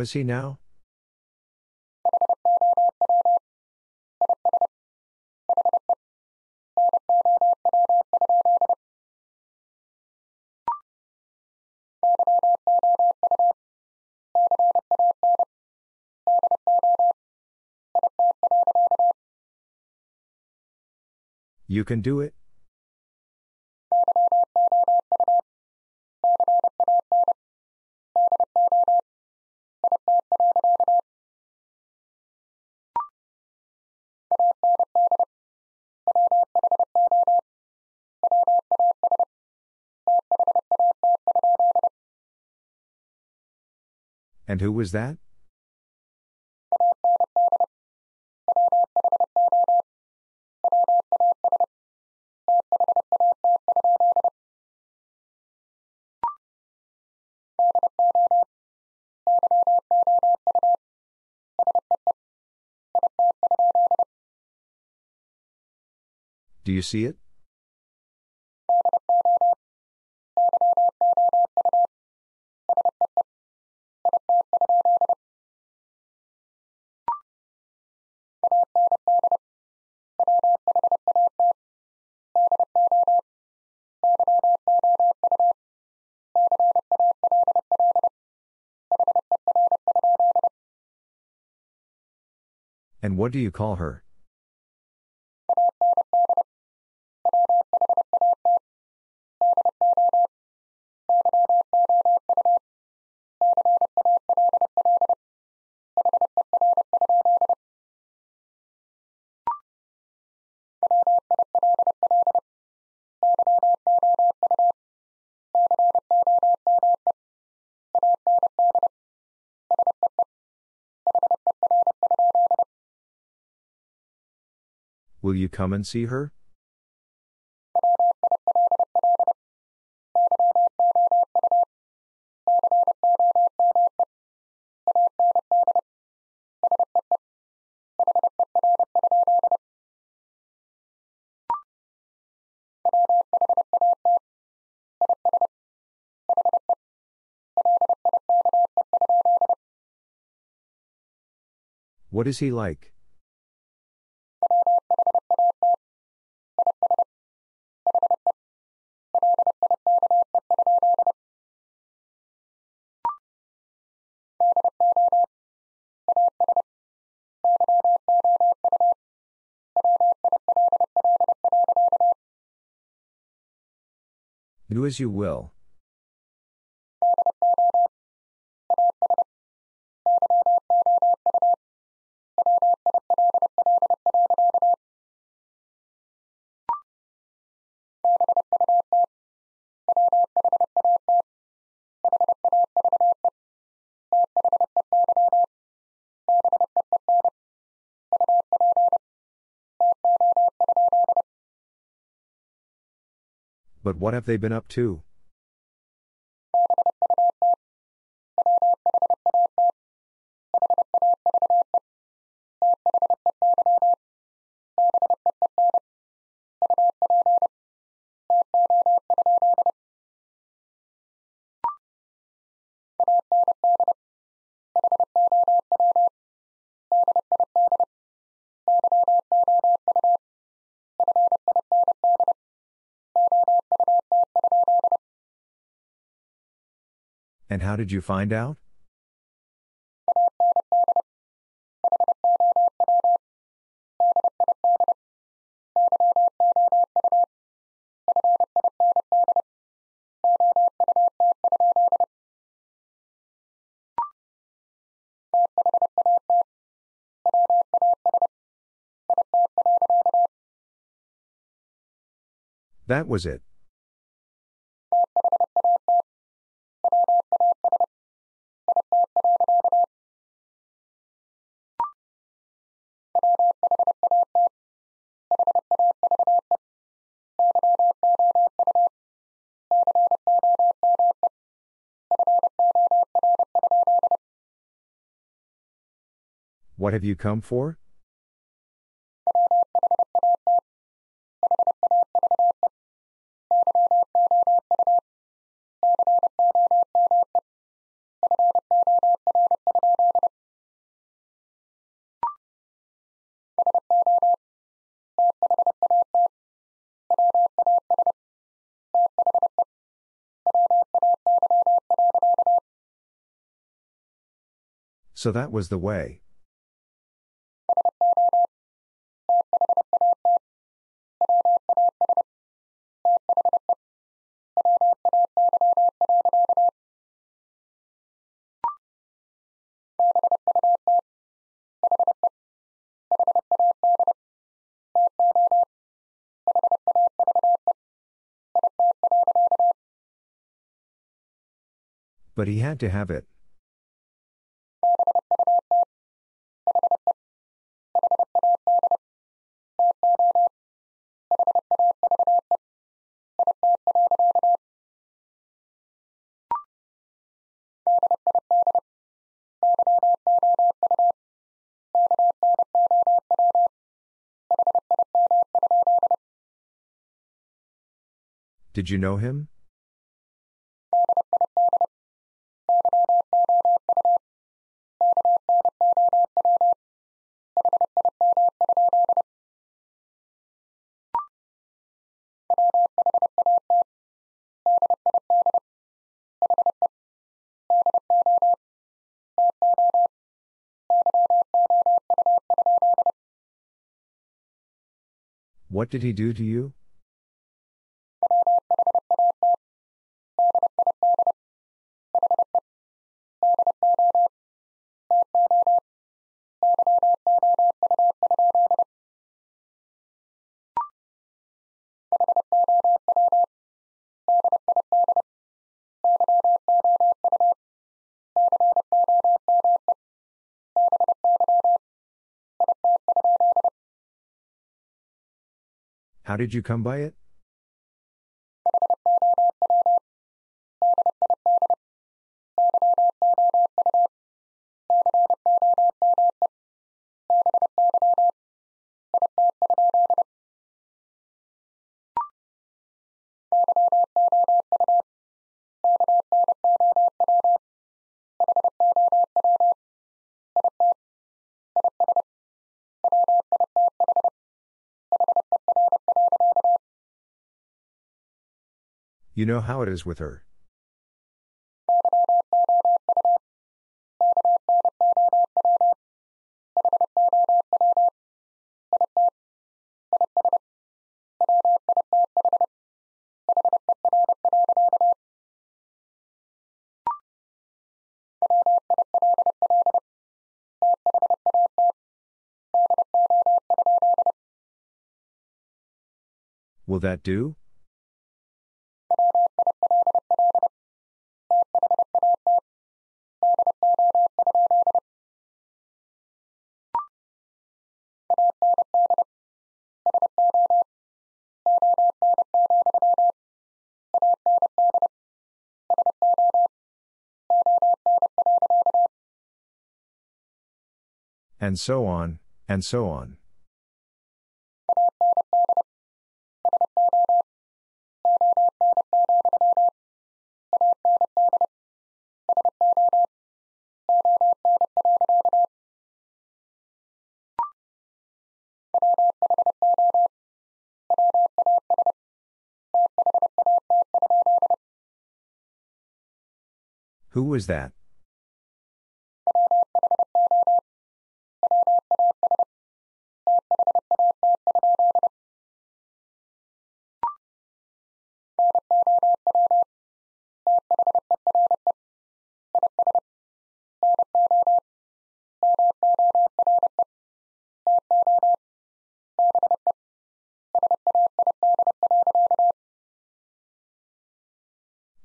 Is he now? You can do it? And who was that? Do you see it? And what do you call her? Will you come and see her? What is he like? Do as you will. But what have they been up to? How did you find out? That was it. What have you come for? So that was the way. But he had to have it. Did you know him? What did he do to you? How did you come by it? You know how it is with her. Will that do? And so on, and so on. Who was that?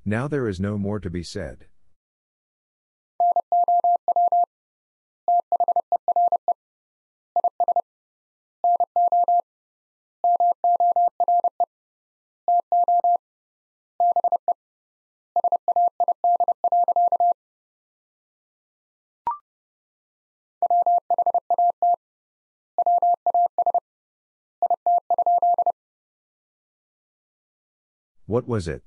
Now there is no more to be said. What was it?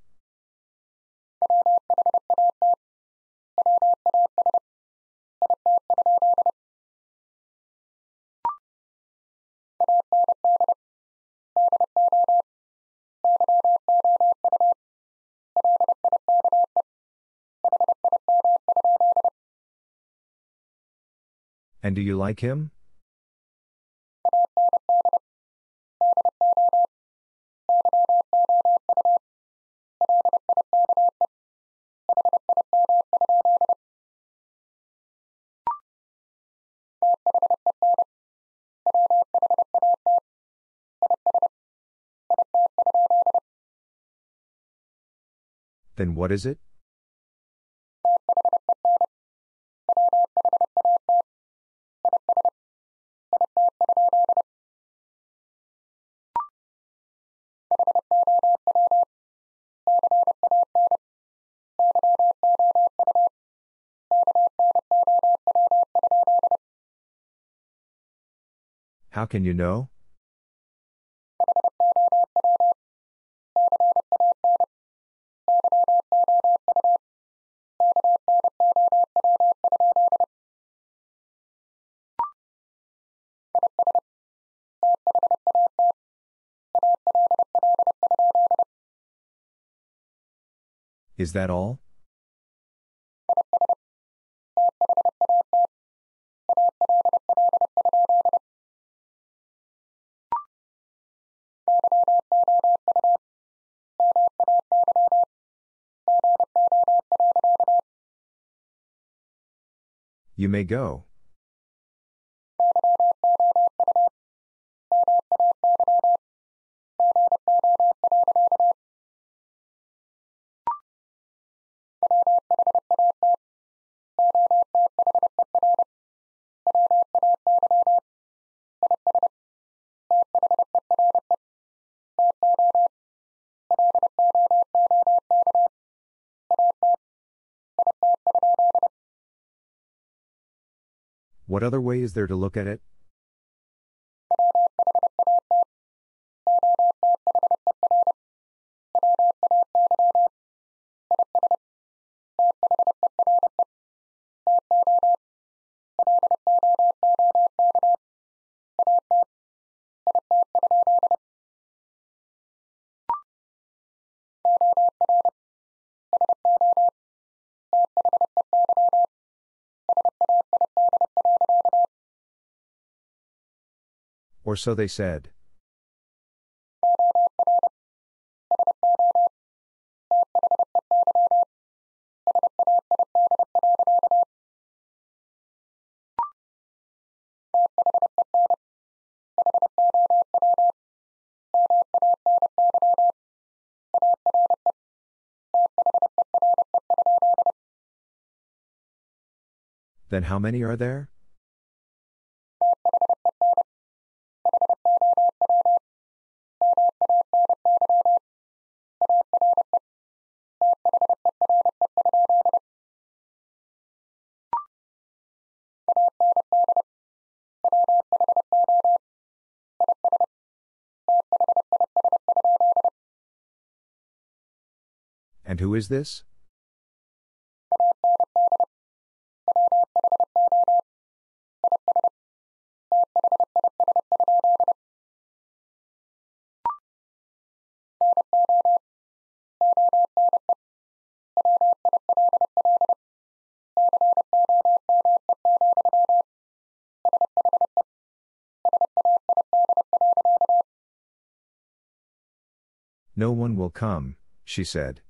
And do you like him? Then what is it? How can you know? Is that all? You may go. What other way is there to look at it? Or so they said. Then how many are there? And who is this? No one will come, she said.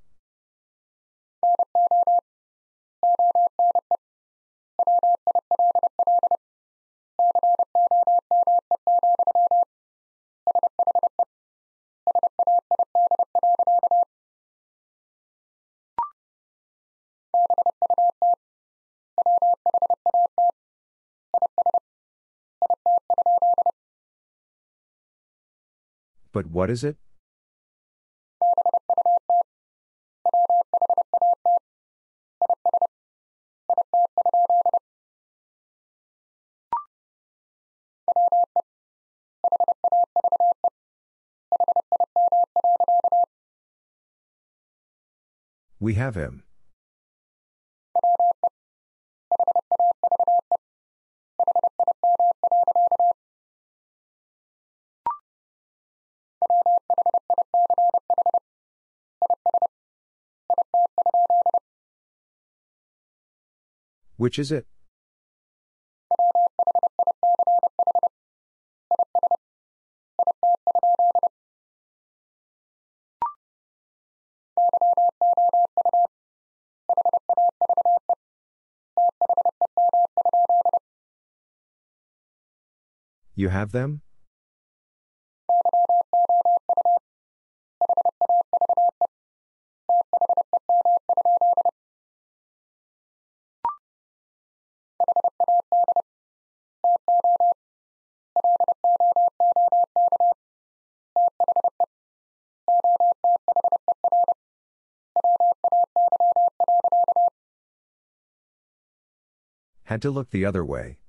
What is it? We have him. Which is it? You have them? Had to look the other way.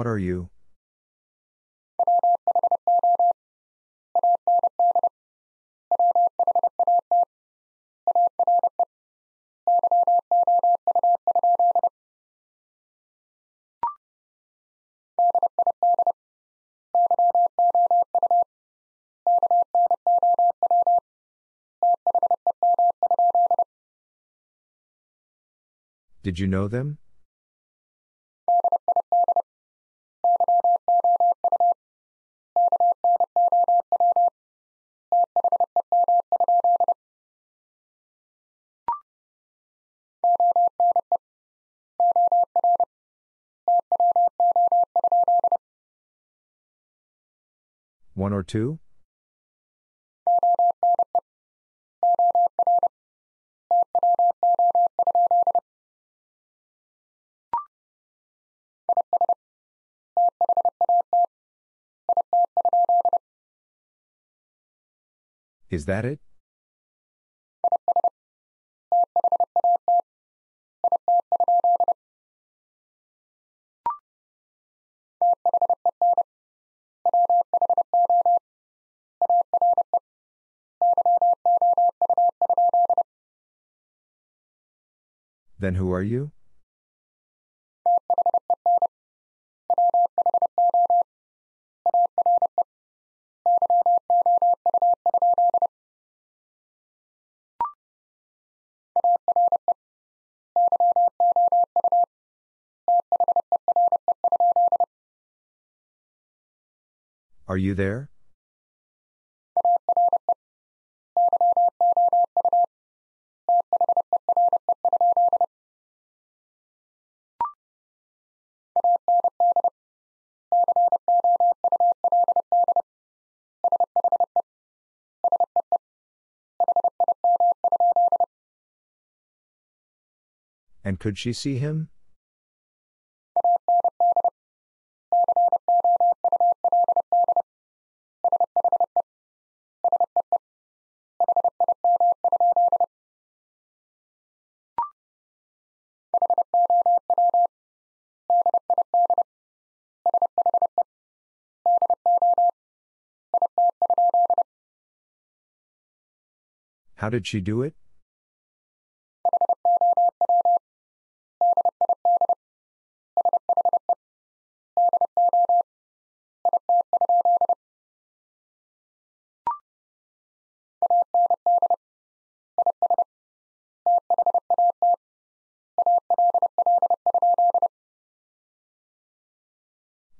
What are you? Did you know them? One or two? Is that it? Then who are you? Are you there? And could she see him? How did she do it?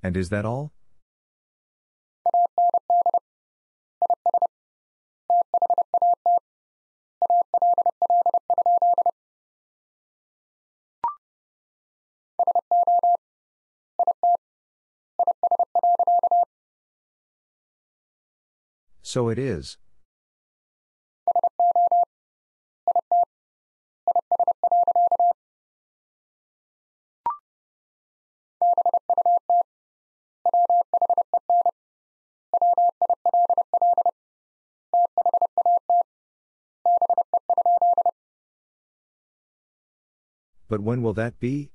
And is that all? So it is. But when will that be?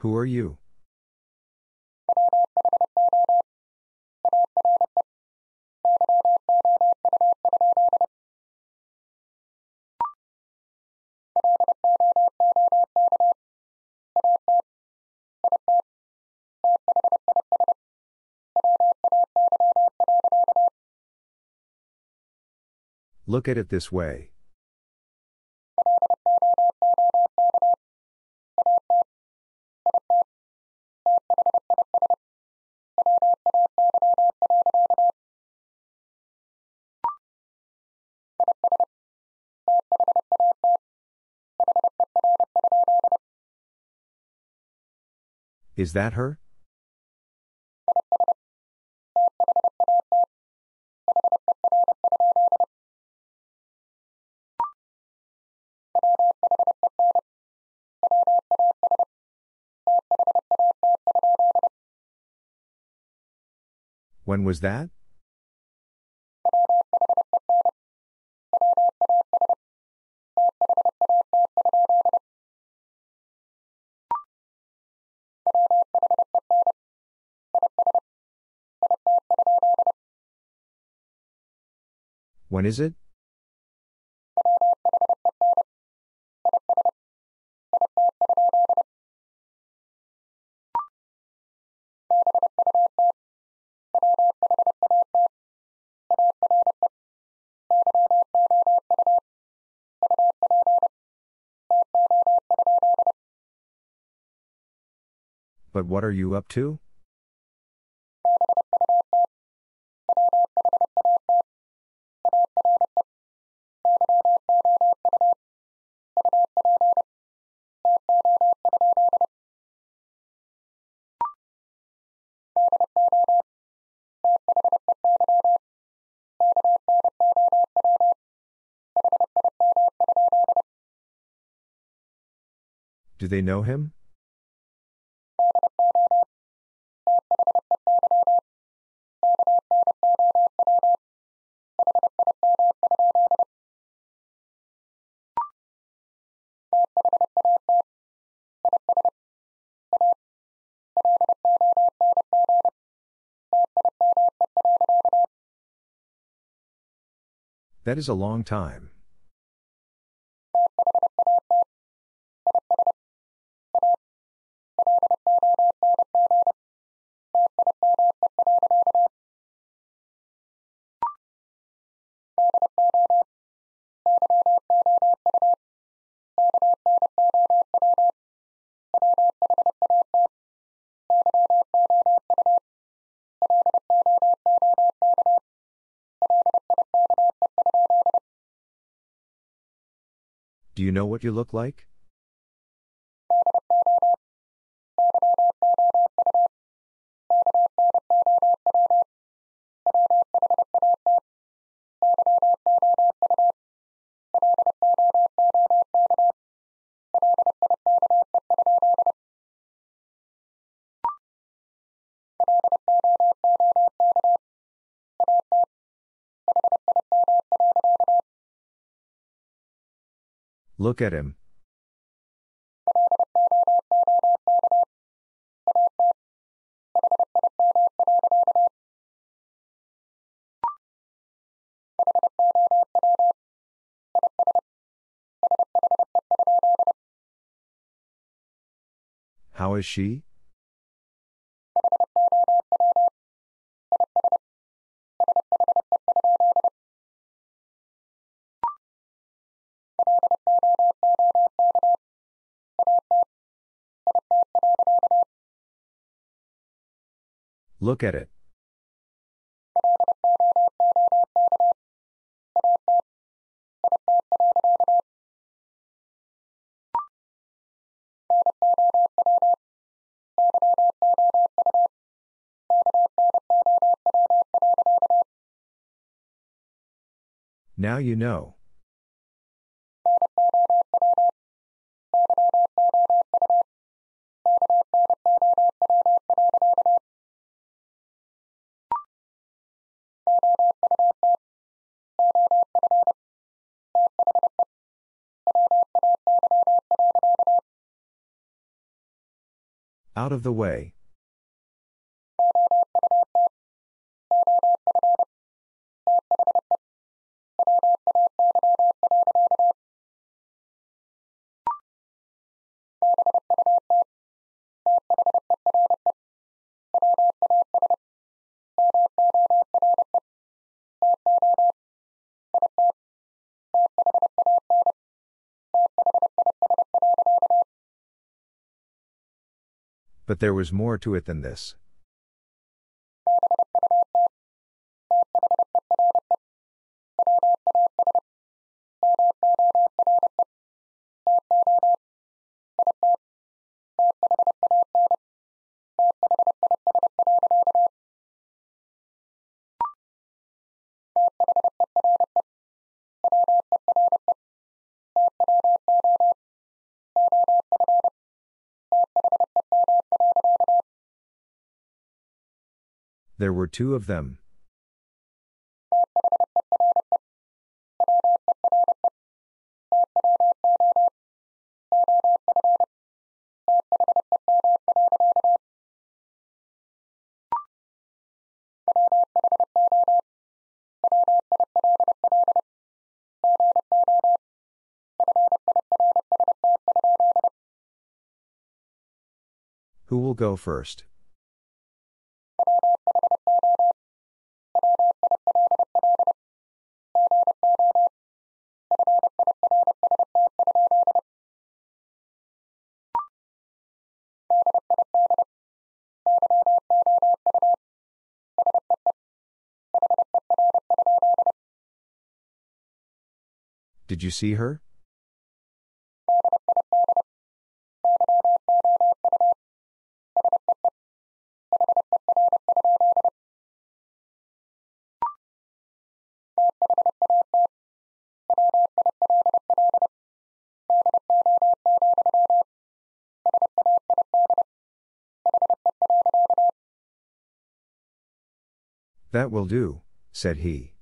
Who are you? Look at it this way. Is that her? When was that? When is it? But what are you up to? Do they know him? That is a long time. Do you know what you look like? Look at him. How is she? Look at it. Now you know. Out of the way. But there was more to it than this. There were two of them. Who will go first? Did you see her? That will do, said he.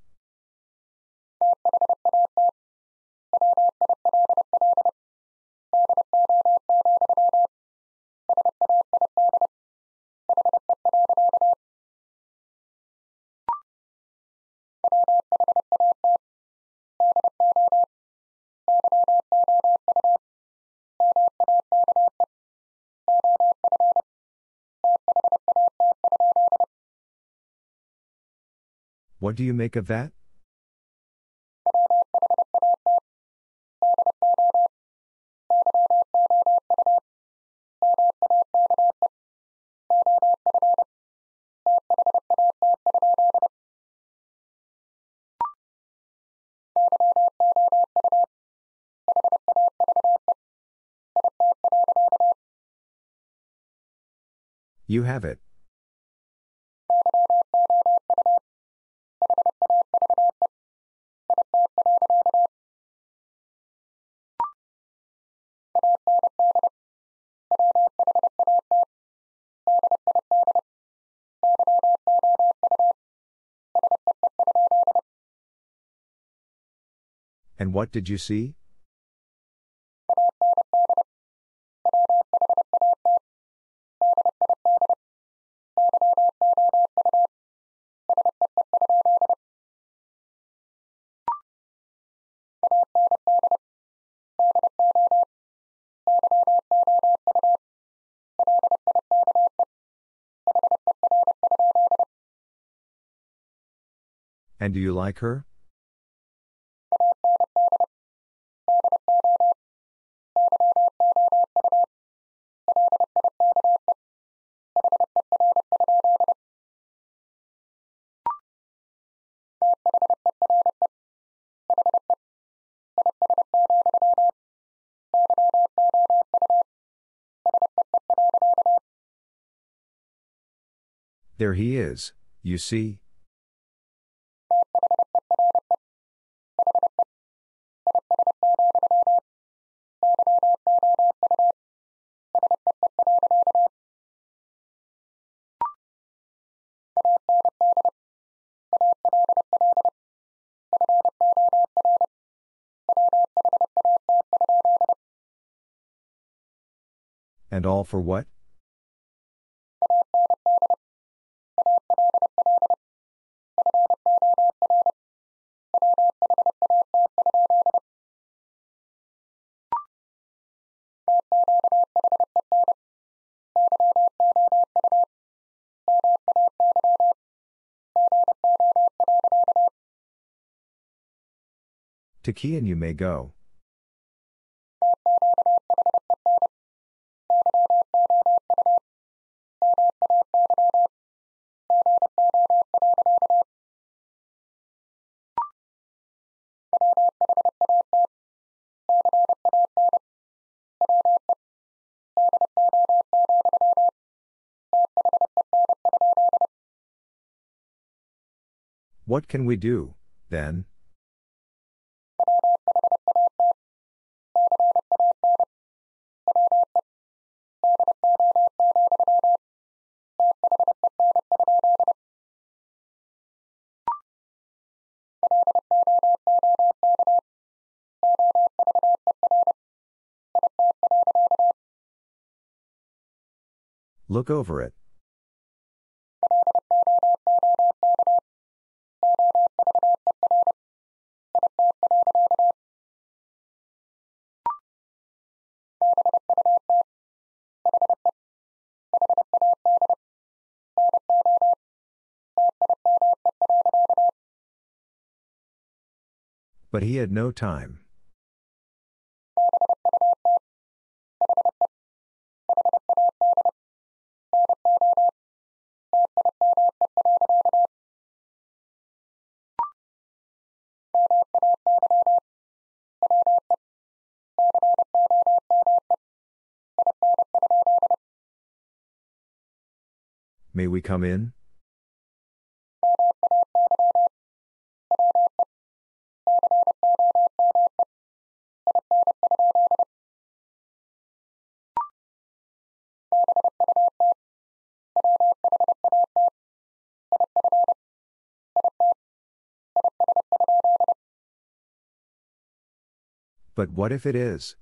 What do you make of that? You have it. What did you see? And do you like her? There he is, you see. And all for what? To key and you may go. What can we do, then? Look over it. But he had no time. May we come in? But what if it is?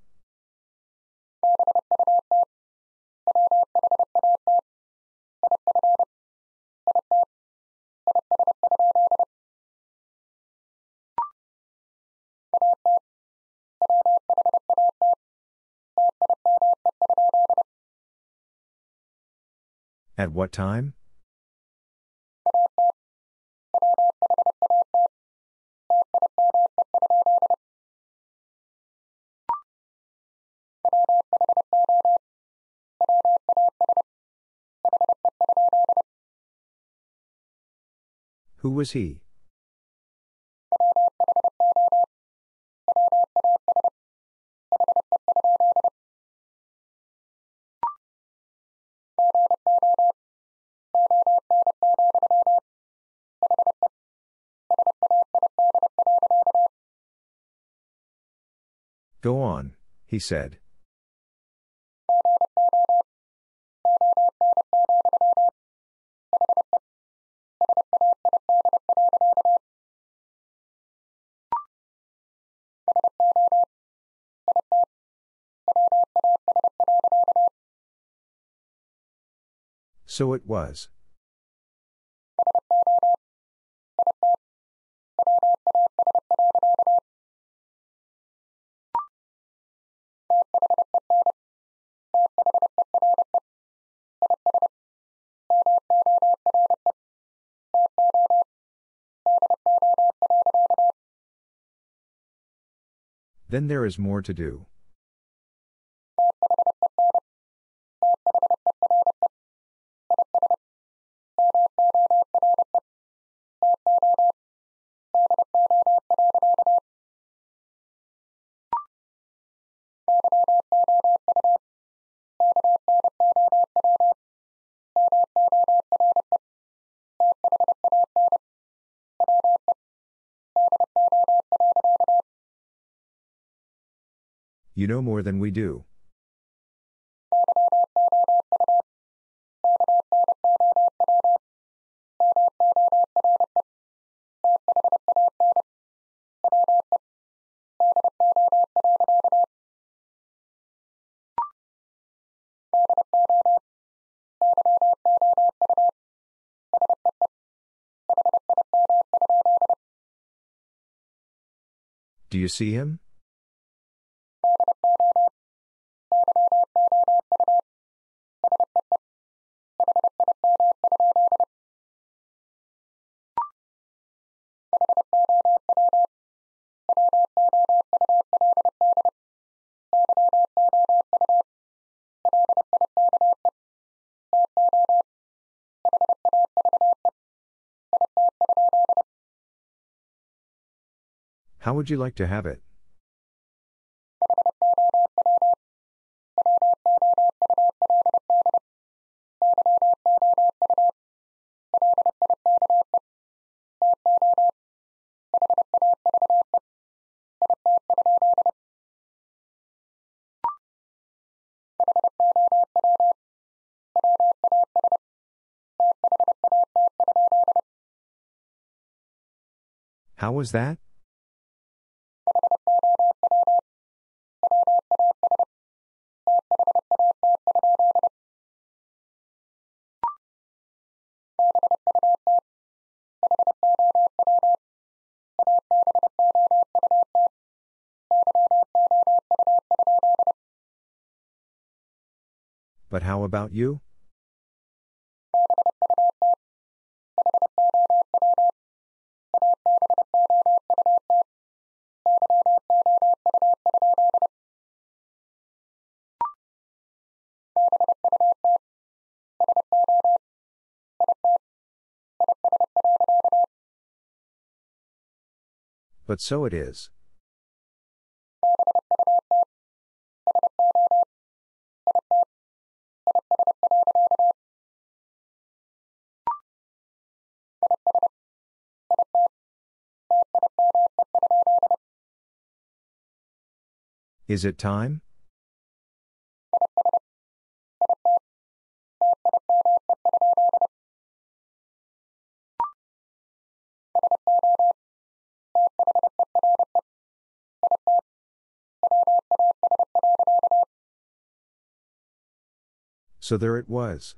At what time? Who was he? Go on, he said. So it was. Then there is more to do. You know more than we do. Do you see him? How would you like to have it? How was that? But how about you? But so it is. Is it time? So there it was.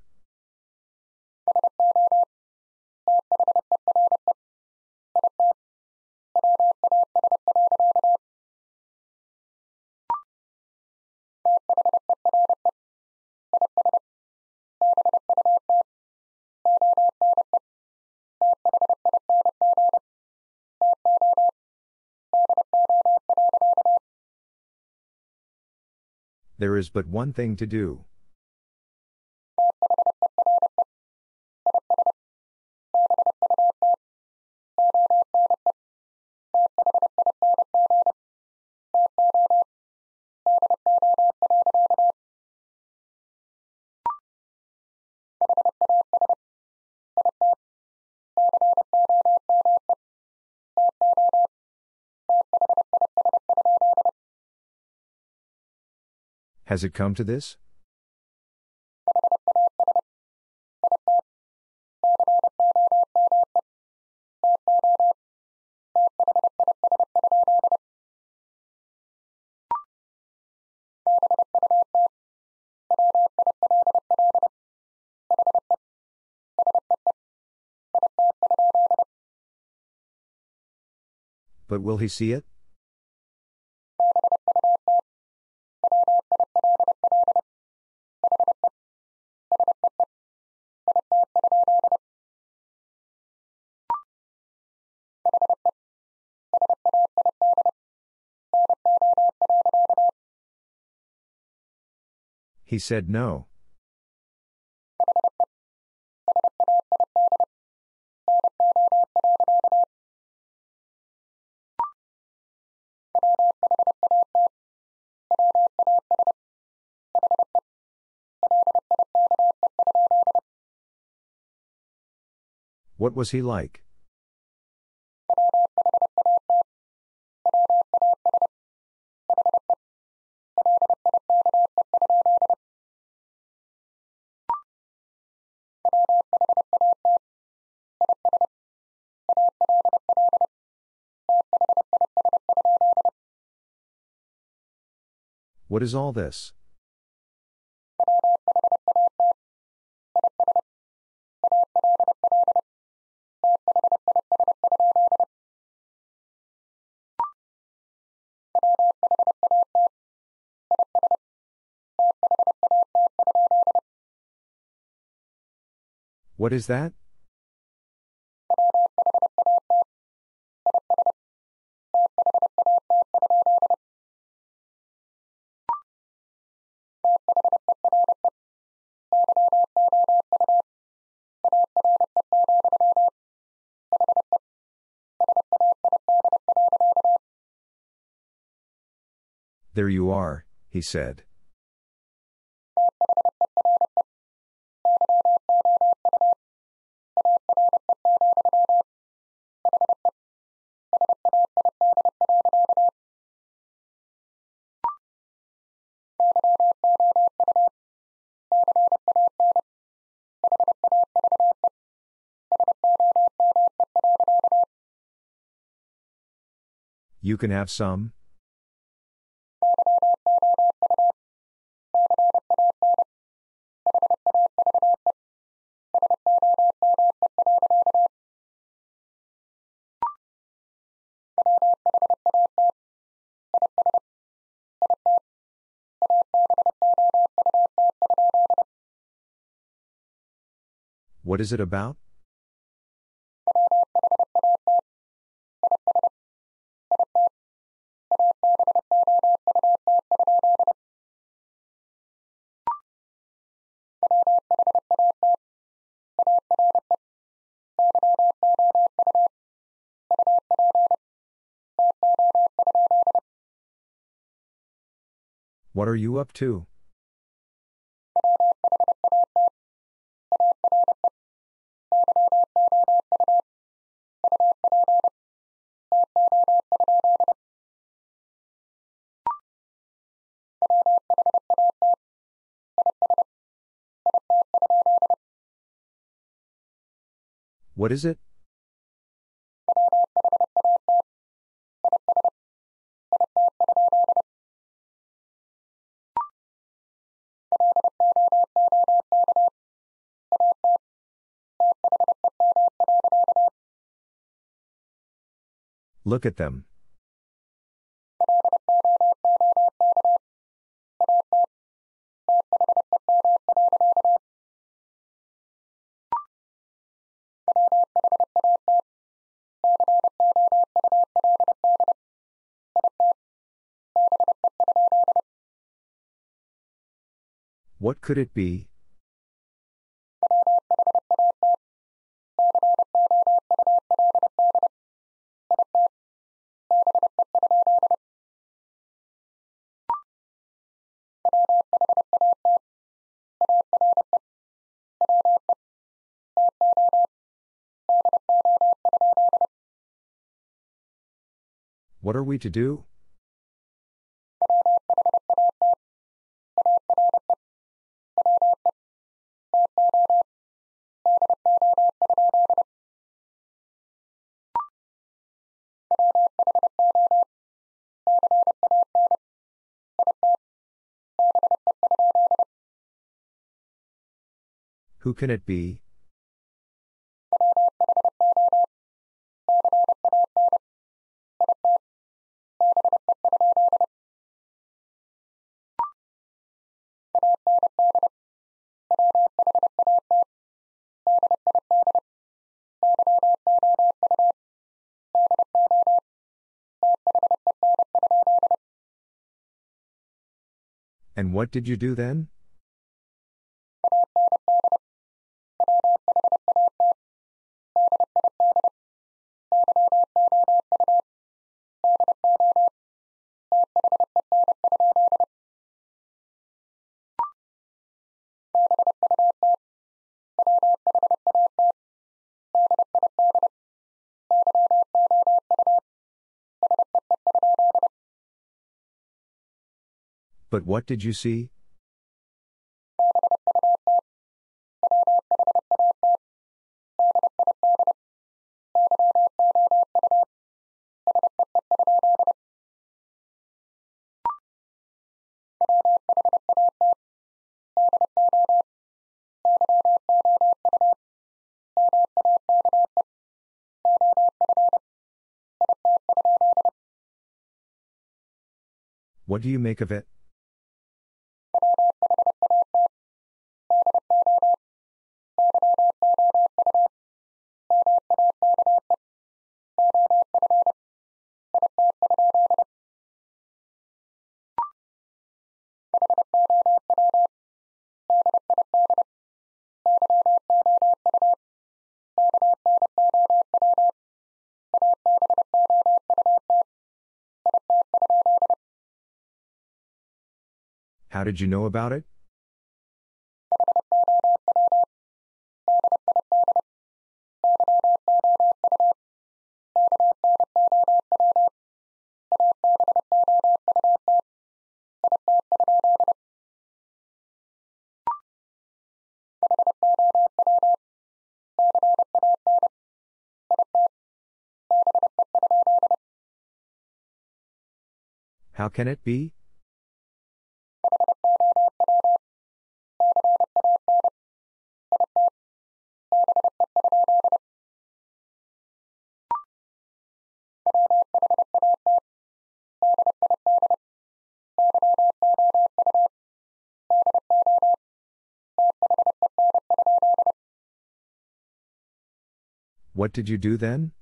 There is but one thing to do. Has it come to this? But will he see it? He said no. What was he like? What is all this? What is that? There you are, he said. You can have some? What is it about? What are you up to? What is it? Look at them. What could it be? What are we to do? Who can it be? And what did you do then? But what did you see? What do you make of it? Did you know about it? How can it be? What did you do then?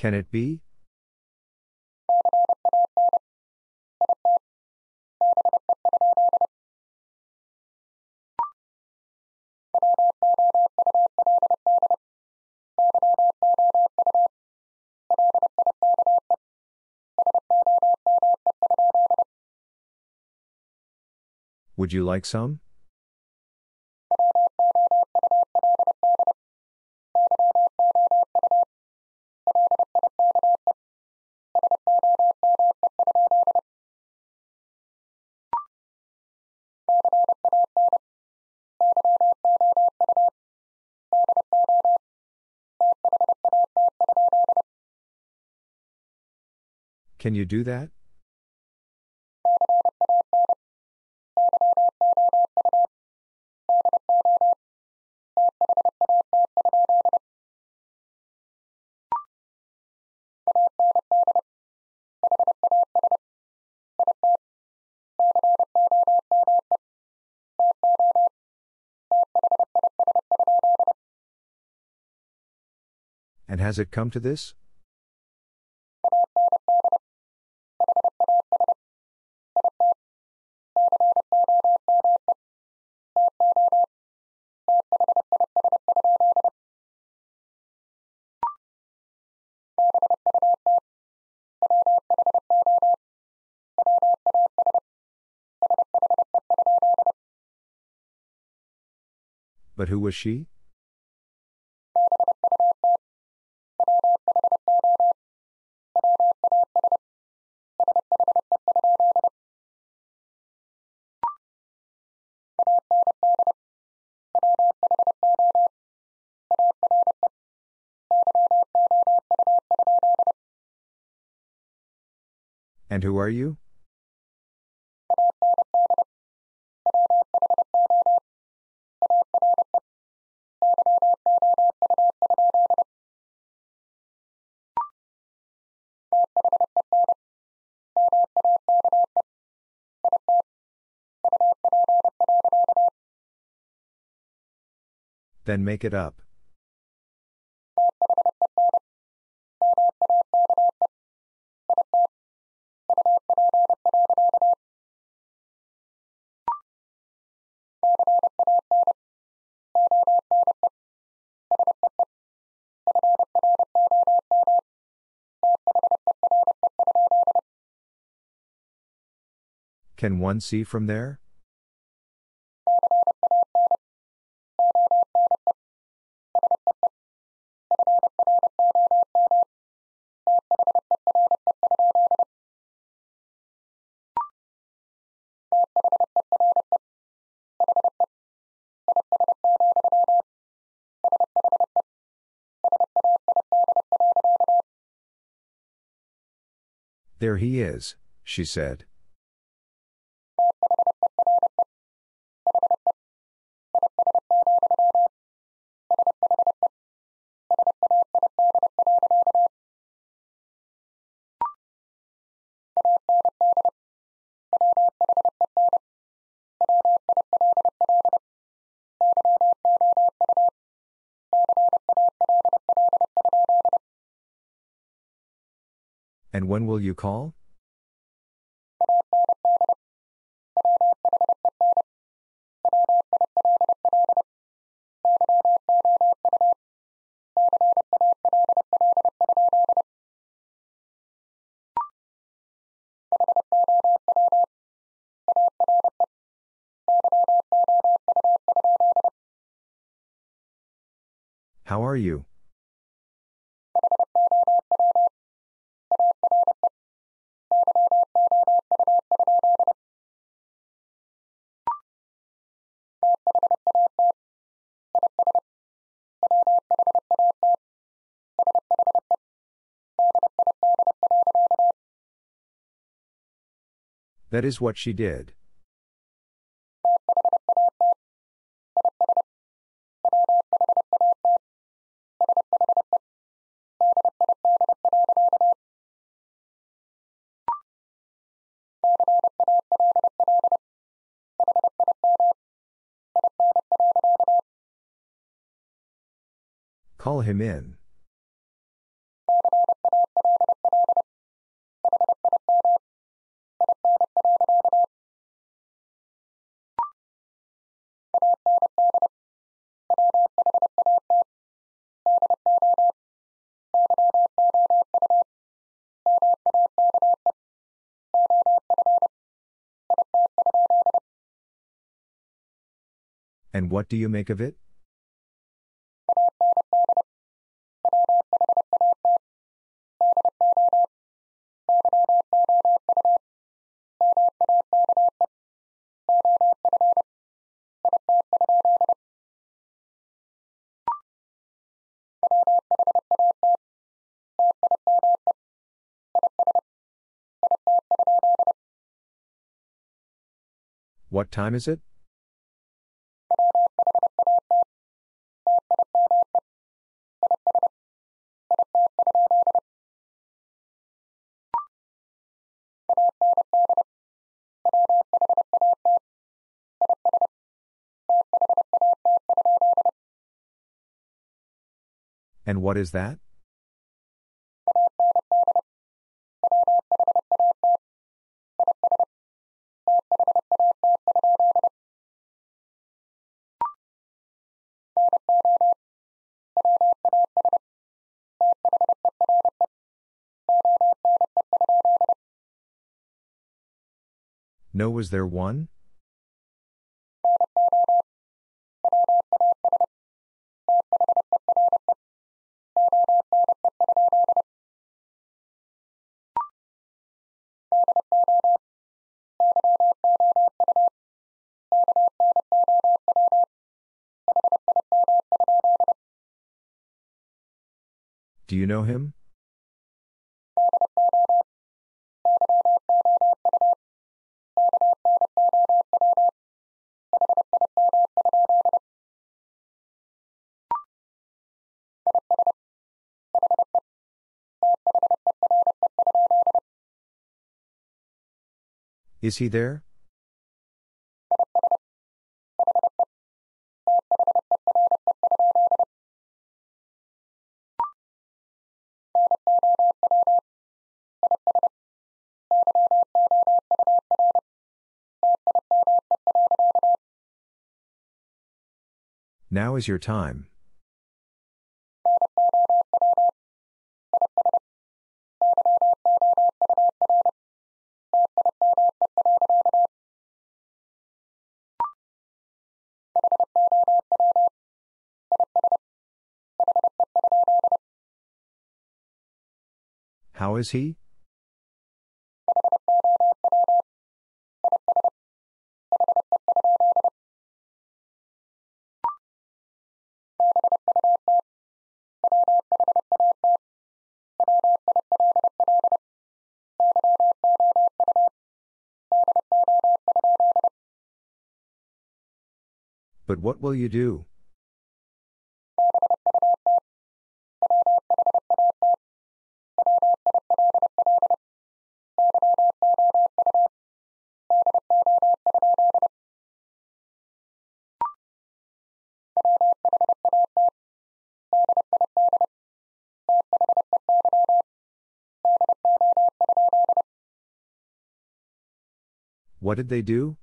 Can it be? Would you like some? Can you do that? And has it come to this? But who was she? And who are you? Then make it up. Can one see from there? There he is, she said. When will you call? That is what she did. Call him in. What do you make of it? What time is it? And what is that? No, was there one? Do you know him? Is he there? Now is your time. How is he? But what will you do? What did they do?